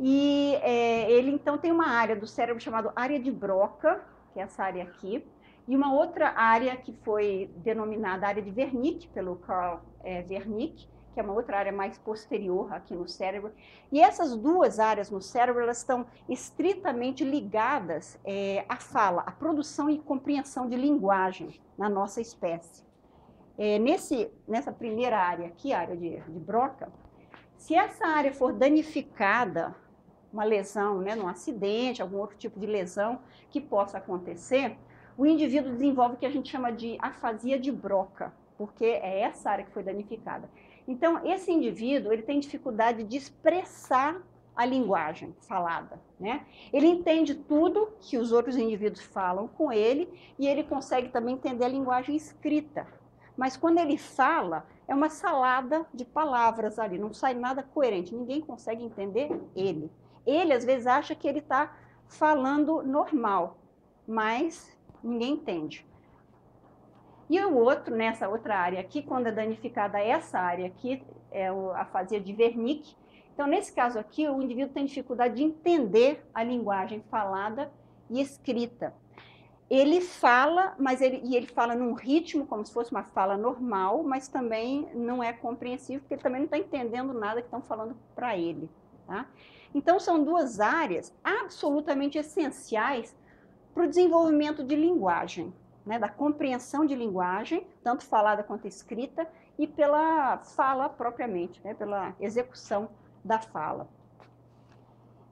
E é, ele então tem uma área do cérebro chamada área de Broca, que é essa área aqui, e uma outra área que foi denominada área de Wernicke, pelo Carl é, Wernicke, que é uma outra área mais posterior aqui no cérebro. E essas duas áreas no cérebro, elas estão estritamente ligadas é, à fala, à produção e compreensão de linguagem na nossa espécie. É, nesse, nessa primeira área aqui, área de, de Broca, se essa área for danificada, uma lesão, né, num acidente, algum outro tipo de lesão que possa acontecer, o indivíduo desenvolve o que a gente chama de afasia de Broca, porque é essa área que foi danificada. Então, esse indivíduo, ele tem dificuldade de expressar a linguagem falada, né? Ele entende tudo que os outros indivíduos falam com ele e ele consegue também entender a linguagem escrita. Mas quando ele fala, é uma salada de palavras ali, não sai nada coerente, ninguém consegue entender ele. Ele, às vezes, acha que ele está falando normal, mas ninguém entende. E o outro, nessa outra área aqui, quando é danificada essa área aqui, é a fazia de Wernicke. Então, nesse caso aqui, o indivíduo tem dificuldade de entender a linguagem falada e escrita. Ele fala, mas ele, e ele fala num ritmo como se fosse uma fala normal, mas também não é compreensível, porque ele também não está entendendo nada que estão falando para ele. Tá? Então, são duas áreas absolutamente essenciais para o desenvolvimento de linguagem. né, da compreensão de linguagem, tanto falada quanto escrita, e pela fala propriamente, né, pela execução da fala.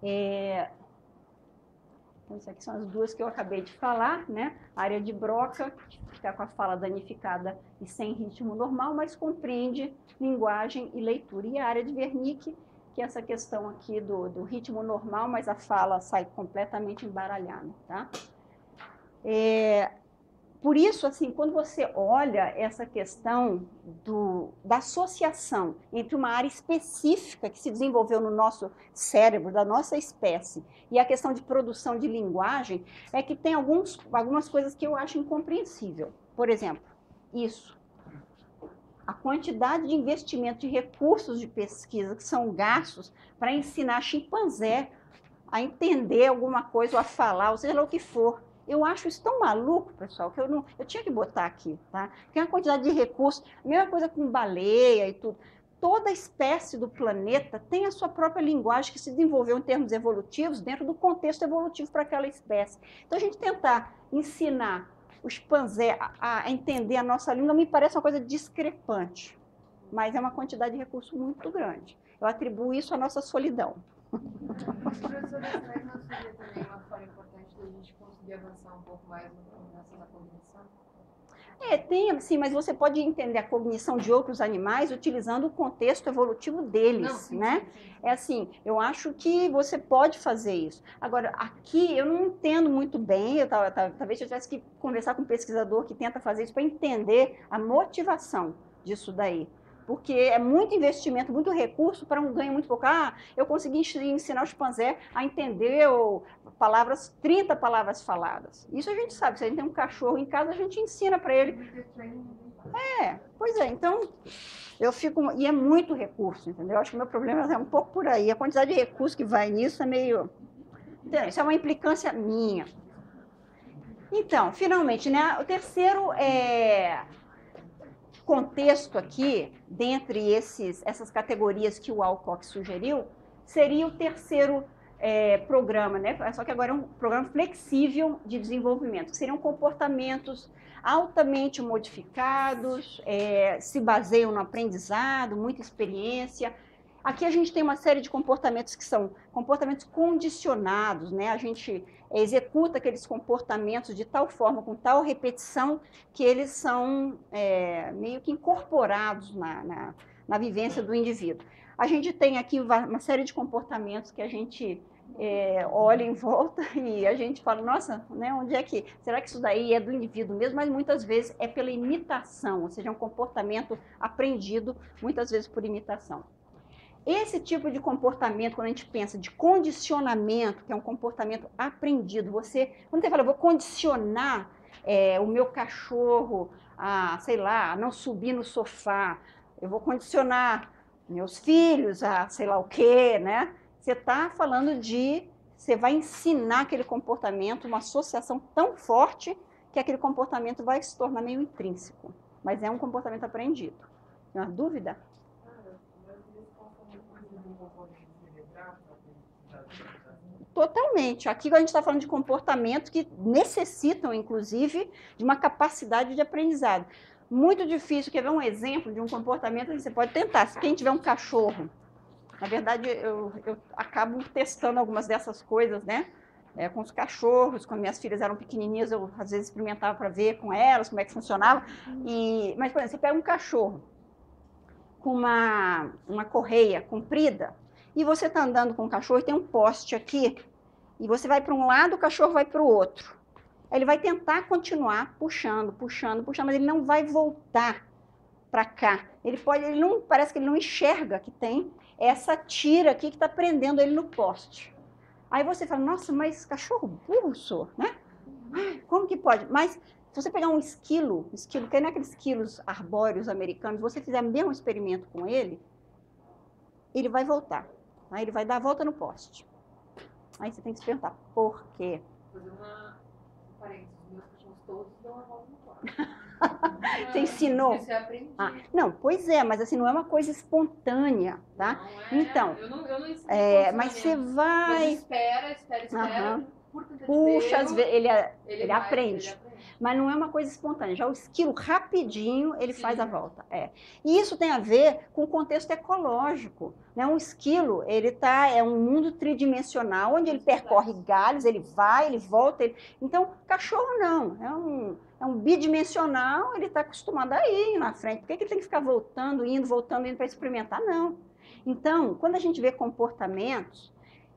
É, então, essas aqui são as duas que eu acabei de falar, né? A área de Broca, que fica com a fala danificada e sem ritmo normal, mas compreende linguagem e leitura. E a área de Wernicke, que essa questão aqui do, do ritmo normal, mas a fala sai completamente embaralhada, tá? É, por isso, assim, quando você olha essa questão do, da associação entre uma área específica que se desenvolveu no nosso cérebro, da nossa espécie, e a questão de produção de linguagem, é que tem alguns, algumas coisas que eu acho incompreensível. Por exemplo, isso. A quantidade de investimento de recursos de pesquisa que são gastos para ensinar chimpanzé a entender alguma coisa ou a falar, ou seja lá o que for eu acho isso tão maluco, pessoal, que eu não, eu tinha que botar aqui, tá? Porque a quantidade de recursos, mesma coisa com baleia e tudo. Toda espécie do planeta tem a sua própria linguagem que se desenvolveu em termos evolutivos dentro do contexto evolutivo para aquela espécie. Então a gente tentar ensinar os panzé a, a entender a nossa língua me parece uma coisa discrepante, mas é uma quantidade de recursos muito grande. Eu atribuo isso à nossa solidão. Professora, será que não seria também uma forma importante da gente conseguir avançar um pouco mais nessa cognição? É, tem, sim, mas você pode entender a cognição de outros animais utilizando o contexto evolutivo deles, Não, sim, né? Sim, sim. É assim, eu acho que você pode fazer isso. Agora, aqui eu não entendo muito bem, eu talvez eu tivesse que conversar com um pesquisador que tenta fazer isso para entender a motivação disso daí porque é muito investimento, muito recurso para um ganho muito pouco. Ah, eu consegui ensinar o chimpanzé a entender ou, palavras, 30 palavras faladas. Isso a gente sabe, se a gente tem um cachorro em casa, a gente ensina para ele. É, pois é, então eu fico. E é muito recurso, entendeu? Acho que o meu problema é um pouco por aí. A quantidade de recurso que vai nisso é meio. Entendeu? Isso é uma implicância minha. Então, finalmente, né? O terceiro é contexto aqui, dentre esses, essas categorias que o Alcock sugeriu, seria o terceiro é, programa, né? Só que agora é um programa flexível de desenvolvimento, que seriam comportamentos altamente modificados, é, se baseiam no aprendizado, muita experiência. Aqui a gente tem uma série de comportamentos que são comportamentos condicionados, né? A gente executa aqueles comportamentos de tal forma, com tal repetição, que eles são é, meio que incorporados na, na, na, vivência do indivíduo. A gente tem aqui uma série de comportamentos que a gente é, olha em volta e a gente fala, nossa, né, onde é que, será que isso daí é do indivíduo mesmo? Mas muitas vezes é pela imitação, ou seja, é um comportamento aprendido, muitas vezes por imitação. Esse tipo de comportamento, quando a gente pensa de condicionamento, que é um comportamento aprendido, você, quando você fala, eu vou condicionar é, o meu cachorro a, sei lá, a não subir no sofá, eu vou condicionar meus filhos a sei lá o quê, né? Você está falando de, você vai ensinar aquele comportamento, uma associação tão forte que aquele comportamento vai se tornar meio intrínseco, mas é um comportamento aprendido. Tem uma dúvida? Totalmente. Aqui a gente está falando de comportamentos que necessitam, inclusive, de uma capacidade de aprendizado. Muito difícil. Quer ver um exemplo de um comportamento que você pode tentar? Se quem tiver um cachorro, na verdade, eu, eu acabo testando algumas dessas coisas, né? É, com os cachorros, quando minhas filhas eram pequenininhas, eu às vezes experimentava para ver com elas como é que funcionava. E, mas, por exemplo, você pega um cachorro com uma, uma correia comprida, e você está andando com o cachorro e tem um poste aqui, e você vai para um lado, o cachorro vai para o outro. Ele vai tentar continuar puxando, puxando, puxando, mas ele não vai voltar para cá. Ele pode, ele não parece que ele não enxerga que tem essa tira aqui que está prendendo ele no poste. Aí você fala, nossa, mas cachorro burro sou, né? Como que pode? Mas se você pegar um esquilo, esquilo, que é aqueles esquilos arbóreos americanos, você fizer o mesmo experimento com ele, ele vai voltar. Aí ele vai dar a volta no poste. Aí você tem que se perguntar, por quê? Fazer uma parênteses, meus cachorros todos dão a volta no poste. você ensinou? É ah, não, pois é, mas assim, não é uma coisa espontânea, tá? Não é, então, eu não, eu não é, mas você vai... Mas espera, espera, espera. Puxa, Deus, ele, ele, ele, vai, aprende. ele aprende. Mas não é uma coisa espontânea. Já o esquilo, rapidinho, ele Sim. faz a volta. É. E isso tem a ver com o contexto ecológico. Né? Um esquilo, ele tá, é um mundo tridimensional, onde ele percorre galhos, ele vai, ele volta. Ele... Então, cachorro não, é um, é um bidimensional, ele está acostumado a ir na frente. Por que, que ele tem que ficar voltando, indo, voltando, indo para experimentar? Não. Então, quando a gente vê comportamentos,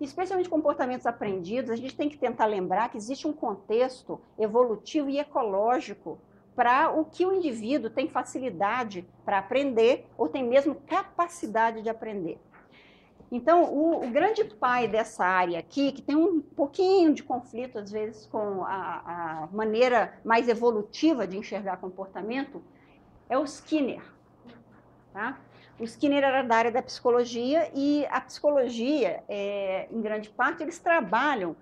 especialmente comportamentos aprendidos, a gente tem que tentar lembrar que existe um contexto evolutivo e ecológico para o que o indivíduo tem facilidade para aprender ou tem mesmo capacidade de aprender. Então, o, o, grande pai dessa área aqui, que tem um pouquinho de conflito, às vezes, com a, a maneira mais evolutiva de enxergar comportamento, é o Skinner. Tá? O Skinner era da área da psicologia e a psicologia, é, em grande parte, eles trabalham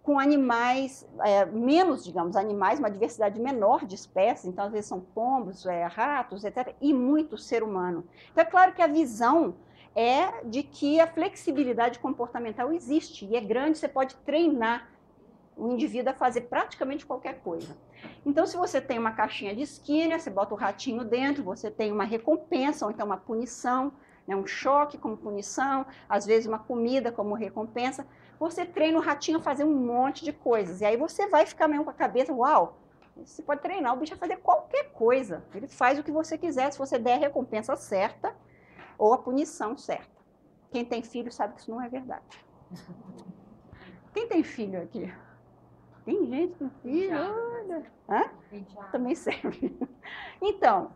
com animais, é, menos, digamos, animais, uma diversidade menor de espécies, então às vezes são pombos, é, ratos, etc., e muito ser humano. Então é claro que a visão é de que a flexibilidade comportamental existe e é grande, você pode treinar o indivíduo a fazer praticamente qualquer coisa. Então, se você tem uma caixinha de Skinner, você bota o ratinho dentro, você tem uma recompensa ou então uma punição, né, um choque como punição, às vezes uma comida como recompensa, você treina o ratinho a fazer um monte de coisas. E aí você vai ficar mesmo com a cabeça, uau, você pode treinar o bicho a fazer qualquer coisa. Ele faz o que você quiser, se você der a recompensa certa, ou a punição certa. Quem tem filho sabe que isso não é verdade. Quem tem filho aqui? Tem gente com filho? Olha. Hã? Também serve. Então,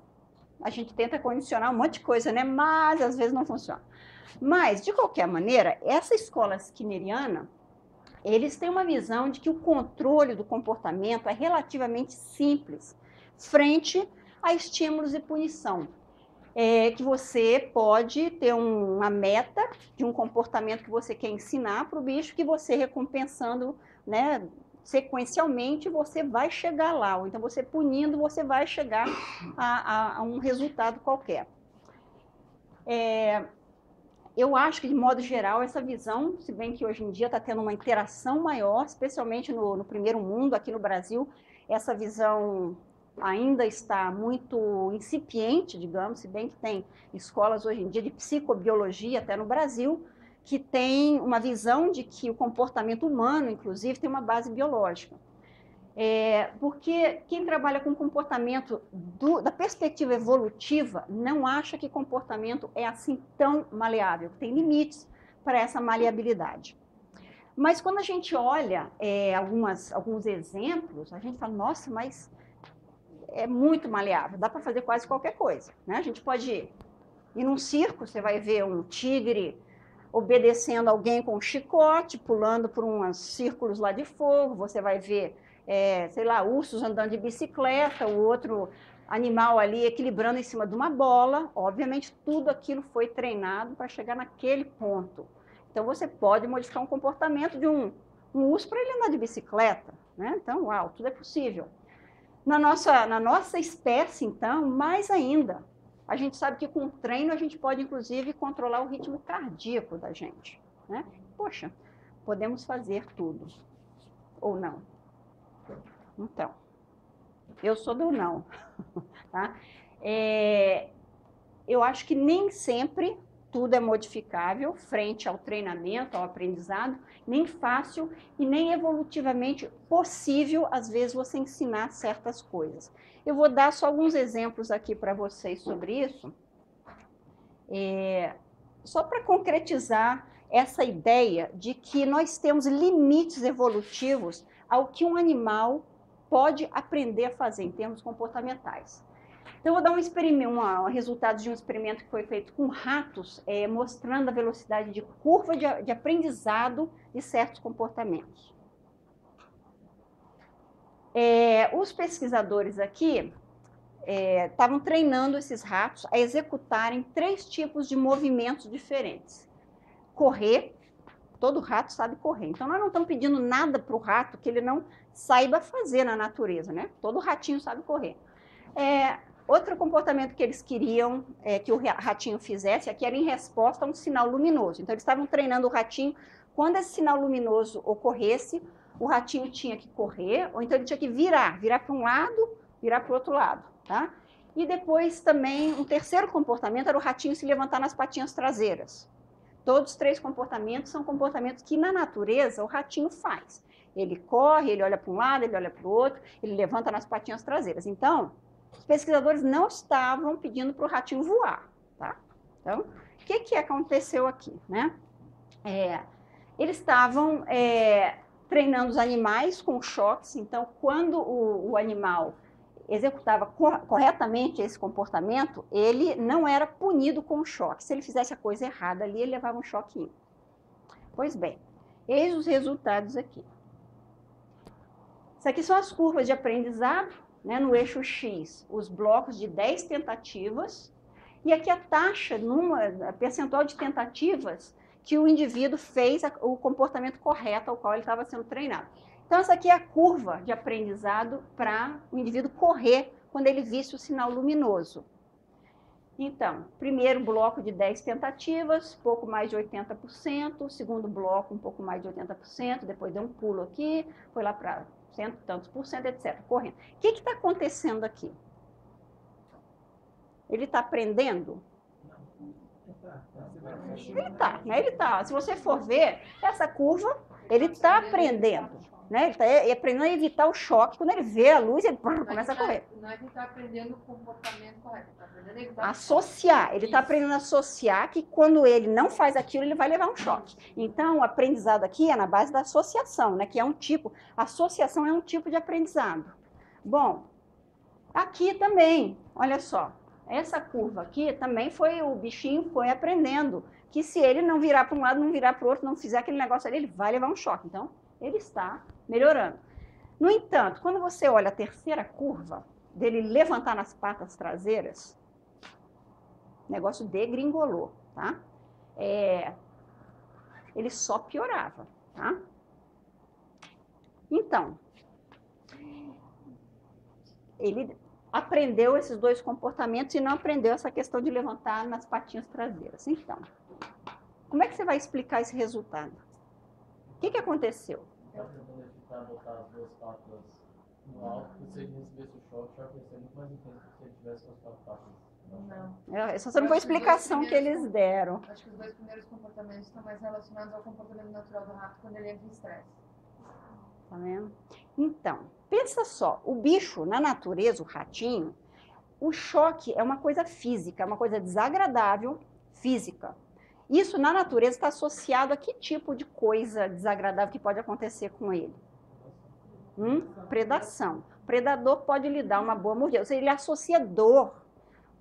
a gente tenta condicionar um monte de coisa, né? Mas às vezes não funciona. Mas, de qualquer maneira, essa escola skinneriana, eles têm uma visão de que o controle do comportamento é relativamente simples frente a estímulos e punição é, que você pode ter um, uma meta de um comportamento que você quer ensinar para o bicho, que você recompensando, né, sequencialmente, você vai chegar lá. Ou então, você punindo, você vai chegar a, a, a um resultado qualquer. É, eu acho que, de modo geral, essa visão, se bem que hoje em dia está tendo uma interação maior, especialmente no, no primeiro mundo, aqui no Brasil, essa visão ainda está muito incipiente, digamos, se bem que tem escolas hoje em dia de psicobiologia, até no Brasil, que tem uma visão de que o comportamento humano, inclusive, tem uma base biológica. É, porque quem trabalha com comportamento do, da perspectiva evolutiva não acha que comportamento é assim tão maleável, tem limites para essa maleabilidade. Mas quando a gente olha é, algumas, alguns exemplos, a gente fala, nossa, mas é muito maleável, dá para fazer quase qualquer coisa. Né? A gente pode ir, ir num circo, você vai ver um tigre obedecendo alguém com um chicote, pulando por uns círculos lá de fogo, você vai ver, é, sei lá, ursos andando de bicicleta, o outro animal ali equilibrando em cima de uma bola. Obviamente, tudo aquilo foi treinado para chegar naquele ponto. Então, você pode modificar um comportamento de um, um urso para ele andar de bicicleta. Né? Então, uau, tudo é possível. Na nossa, na nossa espécie, então, mais ainda. A gente sabe que com o treino a gente pode, inclusive, controlar o ritmo cardíaco da gente. Né? Poxa, podemos fazer tudo. Ou não. Então, eu sou do não. Tá? É, eu acho que nem sempre tudo é modificável frente ao treinamento, ao aprendizado, nem fácil e nem evolutivamente possível, às vezes, você ensinar certas coisas. Eu vou dar só alguns exemplos aqui para vocês sobre isso, é, só para concretizar essa ideia de que nós temos limites evolutivos ao que um animal pode aprender a fazer em termos comportamentais. Então, eu vou dar um experimento, um resultado de um experimento que foi feito com ratos, é, mostrando a velocidade de curva de, de aprendizado de certos comportamentos. É, os pesquisadores aqui estavam é, treinando esses ratos a executarem três tipos de movimentos diferentes. Correr, todo rato sabe correr. Então, nós não estamos pedindo nada para o rato que ele não saiba fazer na natureza, né? Todo ratinho sabe correr. É, Outro comportamento que eles queriam é, que o ratinho fizesse aqui era em resposta a um sinal luminoso. Então, eles estavam treinando o ratinho. Quando esse sinal luminoso ocorresse, o ratinho tinha que correr, ou então ele tinha que virar, virar para um lado, virar para o outro lado, tá? E depois também, um terceiro comportamento era o ratinho se levantar nas patinhas traseiras. Todos os três comportamentos são comportamentos que na natureza o ratinho faz. Ele corre, ele olha para um lado, ele olha para o outro, ele levanta nas patinhas traseiras. Então, os pesquisadores não estavam pedindo para o ratinho voar, tá? Então, o que, que aconteceu aqui, né? É, eles estavam é, treinando os animais com choques, então, quando o, o animal executava corretamente esse comportamento, ele não era punido com choque. Se ele fizesse a coisa errada ali, ele levava um choquinho. Pois bem, eis os resultados aqui. Isso aqui são as curvas de aprendizado, né, no eixo X, os blocos de 10 tentativas, e aqui a taxa, numa, a percentual de tentativas que o indivíduo fez o comportamento correto ao qual ele estava sendo treinado. Então, essa aqui é a curva de aprendizado para o indivíduo correr quando ele visse o sinal luminoso. Então, primeiro bloco de 10 tentativas, pouco mais de 80%, segundo bloco um pouco mais de 80%, depois deu um pulo aqui, foi lá para cento, tantos por cento, etc., correndo. O que está acontecendo aqui? Ele está aprendendo? Ele está, né? Ele está. Se você for ver, essa curva, ele está aprendendo. Né? Ele está aprendendo a evitar o choque. Quando ele vê a luz, ele brrr, começa a correr. Não é que ele está aprendendo o comportamento correto, está aprendendo a evitar Associar. Ele está aprendendo a associar que quando ele não faz aquilo, ele vai levar um choque. Então, o aprendizado aqui é na base da associação, né? que é um tipo. Associação é um tipo de aprendizado. Bom, aqui também, olha só. Essa curva aqui também foi, o bichinho foi aprendendo que se ele não virar para um lado, não virar para o outro, não fizer aquele negócio ali, ele vai levar um choque. Então, ele está melhorando. No entanto, quando você olha a terceira curva, dele levantar nas patas traseiras, o negócio degringolou, tá? É, ele só piorava, tá? Então, ele aprendeu esses dois comportamentos e não aprendeu essa questão de levantar nas patinhas traseiras. Então, como é que você vai explicar esse resultado? O que, que aconteceu? Para botar as duas patas no alto, se ele recebesse o choque, ia ser muito mais intenso se ele tivesse com as quatro patas. Não. Essa não foi a explicação que eles deram. Acho que os dois primeiros comportamentos estão mais relacionados ao comportamento natural do rato quando ele entra em estresse. Tá vendo? Então, pensa só, o bicho, na natureza, o ratinho, o choque é uma coisa física, é uma coisa desagradável física. Isso na natureza está associado a que tipo de coisa desagradável que pode acontecer com ele? Hum? Predação. O predador pode lhe dar uma boa mordida. Ou seja, ele associa dor,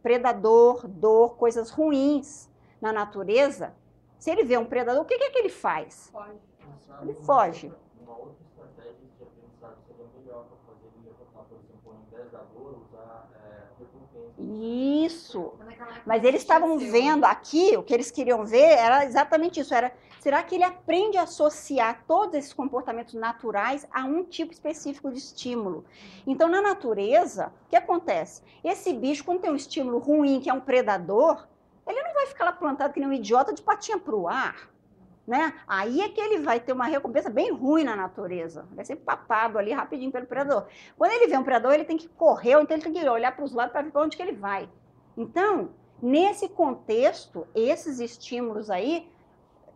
predador, dor, coisas ruins na natureza. Se ele vê um predador, o que, que é que ele faz? Foge. Ele foge. Uma outra estratégia de aprendizado seria melhor para fazer ele levantar, por exemplo, ao invés da dor, usar isso. Mas eles estavam vendo aqui, o que eles queriam ver era exatamente isso. Era, será que ele aprende a associar todos esses comportamentos naturais a um tipo específico de estímulo? Então, na natureza, o que acontece? Esse bicho, quando tem um estímulo ruim, que é um predador, ele não vai ficar lá plantado que nem um idiota de patinha para o ar né? Aí é que ele vai ter uma recompensa bem ruim na natureza. Vai ser papado ali rapidinho pelo predador. Quando ele vê um predador, ele tem que correr, ou então ele tem que olhar para os lados para ver para onde que ele vai. Então, nesse contexto, esses estímulos aí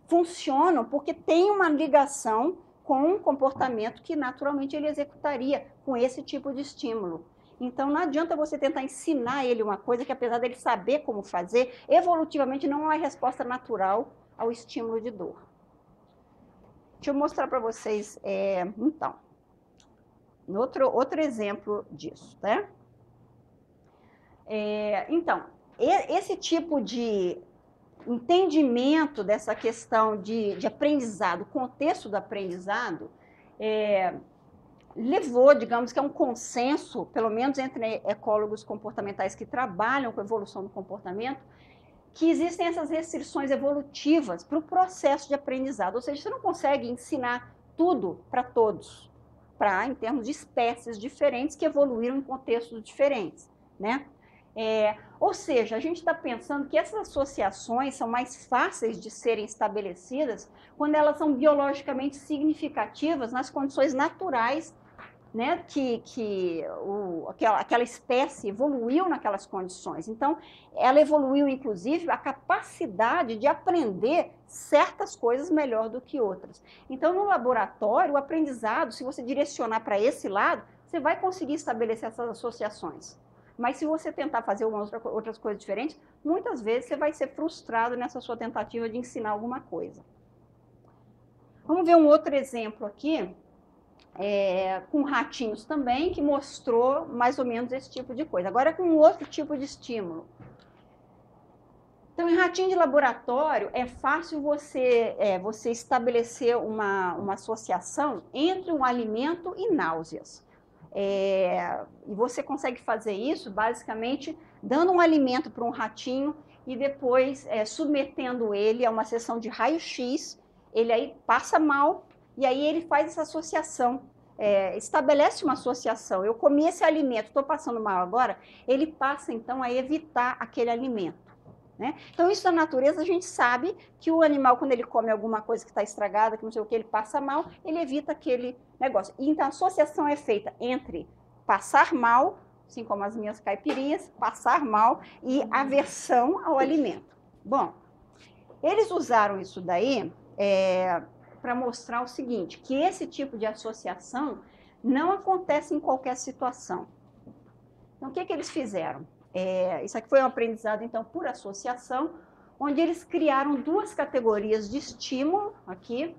funcionam porque tem uma ligação com um comportamento que naturalmente ele executaria com esse tipo de estímulo. Então não adianta você tentar ensinar ele uma coisa que apesar dele saber como fazer, evolutivamente não é uma resposta natural ao estímulo de dor. Deixa eu mostrar para vocês, é, então, outro, outro exemplo disso, né? É, então, esse tipo de entendimento dessa questão de, de aprendizado, contexto do aprendizado, é, levou, digamos que é um consenso, pelo menos entre ecólogos comportamentais que trabalham com a evolução do comportamento, que existem essas restrições evolutivas para o processo de aprendizado. Ou seja, você não consegue ensinar tudo para todos, para em termos de espécies diferentes que evoluíram em contextos diferentes, né? É, ou seja, a gente está pensando que essas associações são mais fáceis de serem estabelecidas quando elas são biologicamente significativas nas condições naturais né, que, que o, aquela, aquela espécie evoluiu naquelas condições. Então, ela evoluiu, inclusive, a capacidade de aprender certas coisas melhor do que outras. Então, no laboratório, o aprendizado, se você direcionar para esse lado, você vai conseguir estabelecer essas associações. Mas se você tentar fazer uma outra, outras coisas diferentes, muitas vezes você vai ser frustrado nessa sua tentativa de ensinar alguma coisa. Vamos ver um outro exemplo aqui é, com ratinhos também, que mostrou mais ou menos esse tipo de coisa. Agora com outro tipo de estímulo. Então, em ratinho de laboratório, é fácil você, é, você estabelecer uma, uma associação entre um alimento e náuseas. É, e você consegue fazer isso basicamente dando um alimento para um ratinho e depois é, submetendo ele a uma sessão de raio-x. Ele aí passa mal e aí ele faz essa associação, é, estabelece uma associação. Eu comi esse alimento, estou passando mal agora, ele passa então a evitar aquele alimento. Né? Então, isso na natureza, a gente sabe que o animal, quando ele come alguma coisa que está estragada, que não sei o que, ele passa mal, ele evita aquele negócio. Então, a associação é feita entre passar mal, assim como as minhas caipirinhas, passar mal e aversão ao alimento. Bom, eles usaram isso daí é, para mostrar o seguinte, que esse tipo de associação não acontece em qualquer situação. Então, o que, que eles fizeram? É, isso aqui foi um aprendizado, então, por associação, onde eles criaram duas categorias de estímulo, aqui,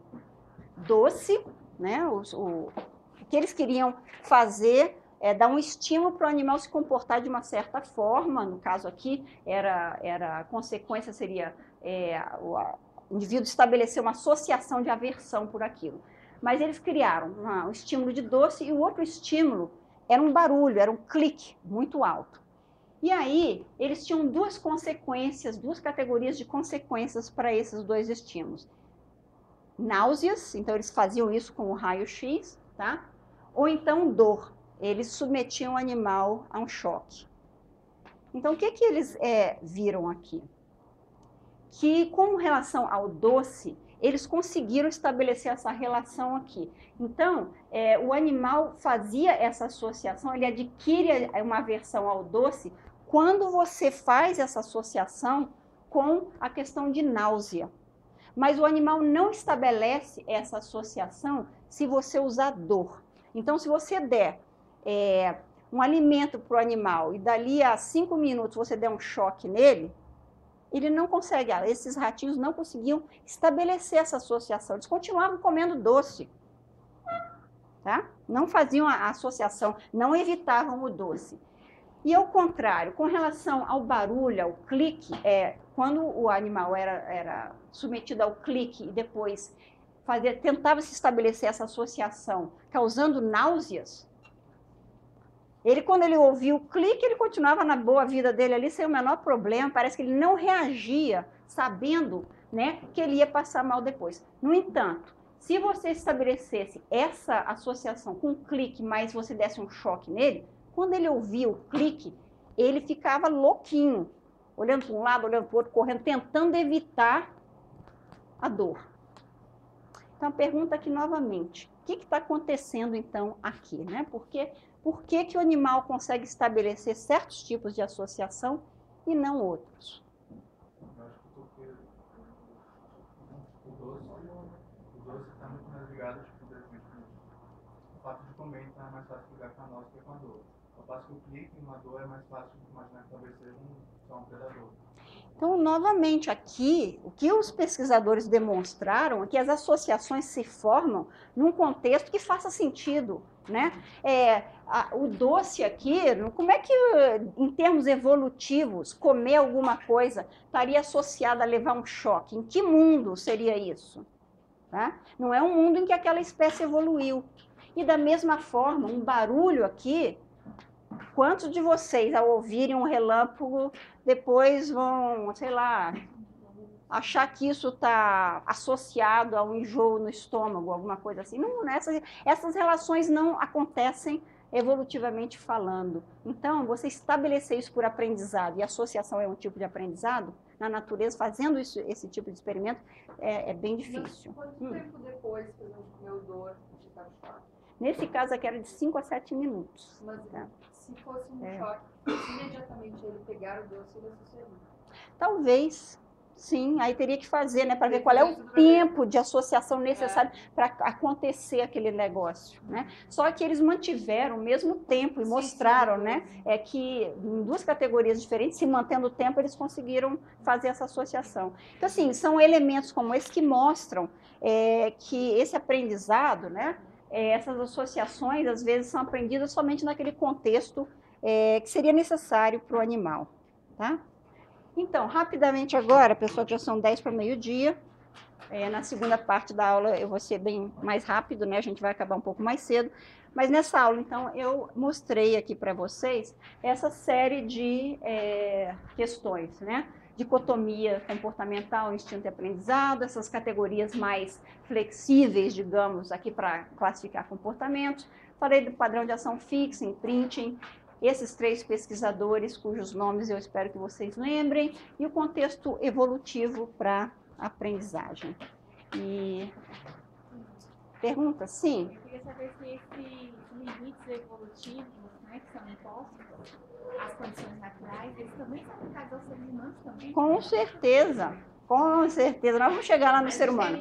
doce, né, o, o, o que eles queriam fazer é dar um estímulo para o animal se comportar de uma certa forma, no caso aqui, era, era a consequência seria é, o, indivíduo estabelecer uma associação de aversão por aquilo. Mas eles criaram um estímulo de doce e o outro estímulo era um barulho, era um clique muito alto. E aí, eles tinham duas consequências, duas categorias de consequências para esses dois estímulos. Náuseas, então eles faziam isso com o raio-x, tá? Ou então dor, eles submetiam o animal a um choque. Então, o que, que eles é, viram aqui? Que, com relação ao doce, eles conseguiram estabelecer essa relação aqui. Então, é, o animal fazia essa associação, ele adquire uma aversão ao doce quando você faz essa associação com a questão de náusea. Mas o animal não estabelece essa associação se você usar dor. Então, se você der é, um alimento para o animal e dali a cinco minutos você der um choque nele, ele não consegue, ah, esses ratinhos não conseguiam estabelecer essa associação, eles continuavam comendo doce, tá? Não faziam a associação, não evitavam o doce. E ao contrário, com relação ao barulho, ao clique, é, quando o animal era, era submetido ao clique e depois fazia, tentava se estabelecer essa associação, causando náuseas, ele, quando ele ouviu o clique, ele continuava na boa vida dele ali, sem o menor problema. Parece que ele não reagia, sabendo né, que ele ia passar mal depois. No entanto, se você estabelecesse essa associação com o clique, mas você desse um choque nele, quando ele ouvia o clique, ele ficava louquinho, olhando para um lado, olhando para o outro, correndo, tentando evitar a dor. Então, pergunta aqui novamente: o que está acontecendo então aqui? Né? Porque por que, que o animal consegue estabelecer certos tipos de associação e não outros? Doce está tipo, então é mais fácil ligar com a nossa que com a dor. Ao passo que o clique uma dor é mais fácil de imaginar que talvez seja um, só um predador. Então, novamente, aqui, o que os pesquisadores demonstraram é que as associações se formam num contexto que faça sentido. Né? É, a, o doce aqui, como é que, em termos evolutivos, comer alguma coisa estaria associado a levar um choque? Em que mundo seria isso? Tá? Não é um mundo em que aquela espécie evoluiu. E da mesma forma, um barulho aqui, quantos de vocês, ao ouvirem um relâmpago, depois vão, sei lá, achar que isso está associado a um enjoo no estômago, alguma coisa assim. Não, essas, essas relações não acontecem evolutivamente falando. Então, você estabelecer isso por aprendizado, e associação é um tipo de aprendizado, na natureza, fazendo isso, esse tipo de experimento, é, é bem difícil. Quanto hum. tempo depois, por exemplo, meu dor de? Nesse caso aqui era de 5 a 7 minutos. Mas tá? Se fosse um é. choque, imediatamente ele pegar o doce, associaria? Talvez, Sim, aí teria que fazer, né, para ver qual é o tempo de associação necessário é. para acontecer aquele negócio, né? Só que eles mantiveram o mesmo tempo e mostraram, né, é que em duas categorias diferentes, se mantendo o tempo, eles conseguiram fazer essa associação. Então, assim, são elementos como esse que mostram é, que esse aprendizado, né, é, essas associações, às vezes, são aprendidas somente naquele contexto é, que seria necessário para o animal, tá? Então, rapidamente agora, pessoal, já são 10 para meio-dia. É, na segunda parte da aula eu vou ser bem mais rápido, né? A gente vai acabar um pouco mais cedo. Mas nessa aula, então, eu mostrei aqui para vocês essa série de é, questões, né? Dicotomia comportamental, instinto e aprendizado, essas categorias mais flexíveis, digamos, aqui para classificar comportamentos. Falei do padrão de ação fixa, imprinting, esses três pesquisadores, cujos nomes eu espero que vocês lembrem, e o contexto evolutivo para aprendizagem. E pergunta, sim? Eu queria saber se esses limites evolutivos né, que são impostos às condições naturais, eles também são aplicados aos seres humanos também? Com certeza. Com certeza, nós vamos chegar lá no ser humano.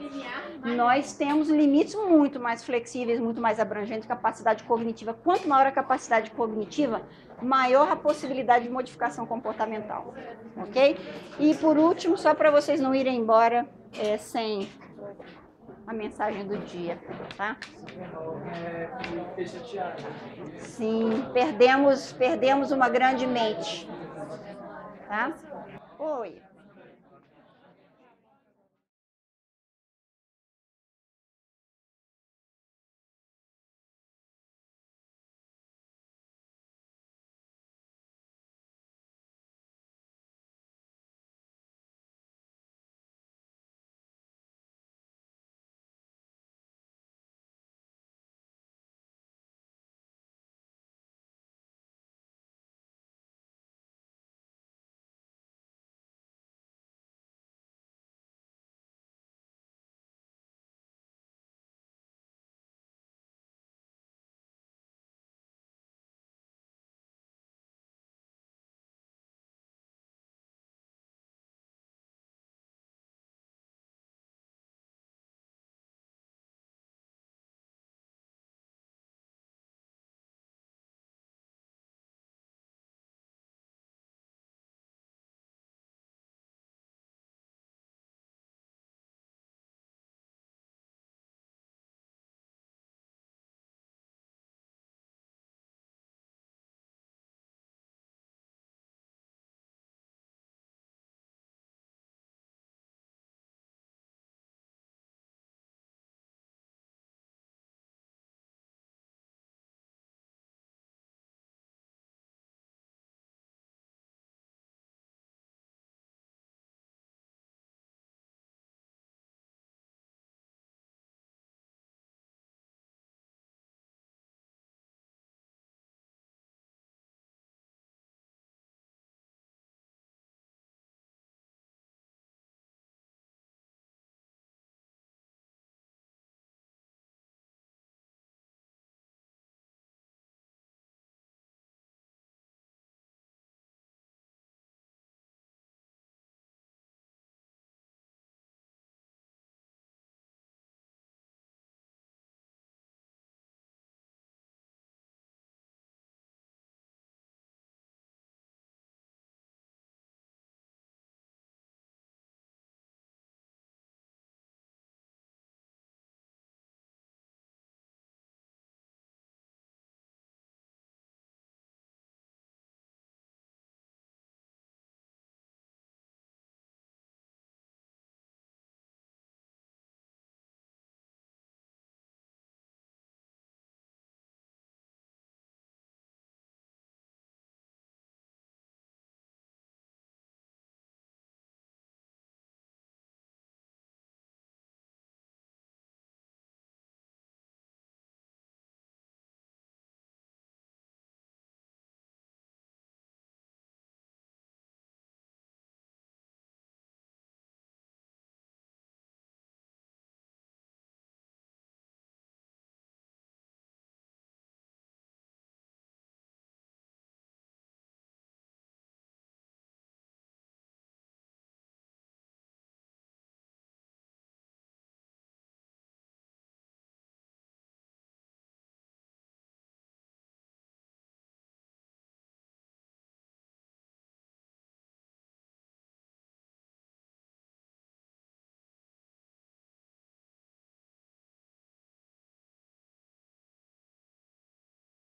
Nós temos limites muito mais flexíveis, muito mais abrangentes, capacidade cognitiva. Quanto maior a capacidade cognitiva, maior a possibilidade de modificação comportamental. Ok? E por último, só para vocês não irem embora é, sem a mensagem do dia, tá? Sim, perdemos, perdemos uma grande mente, tá? Oi.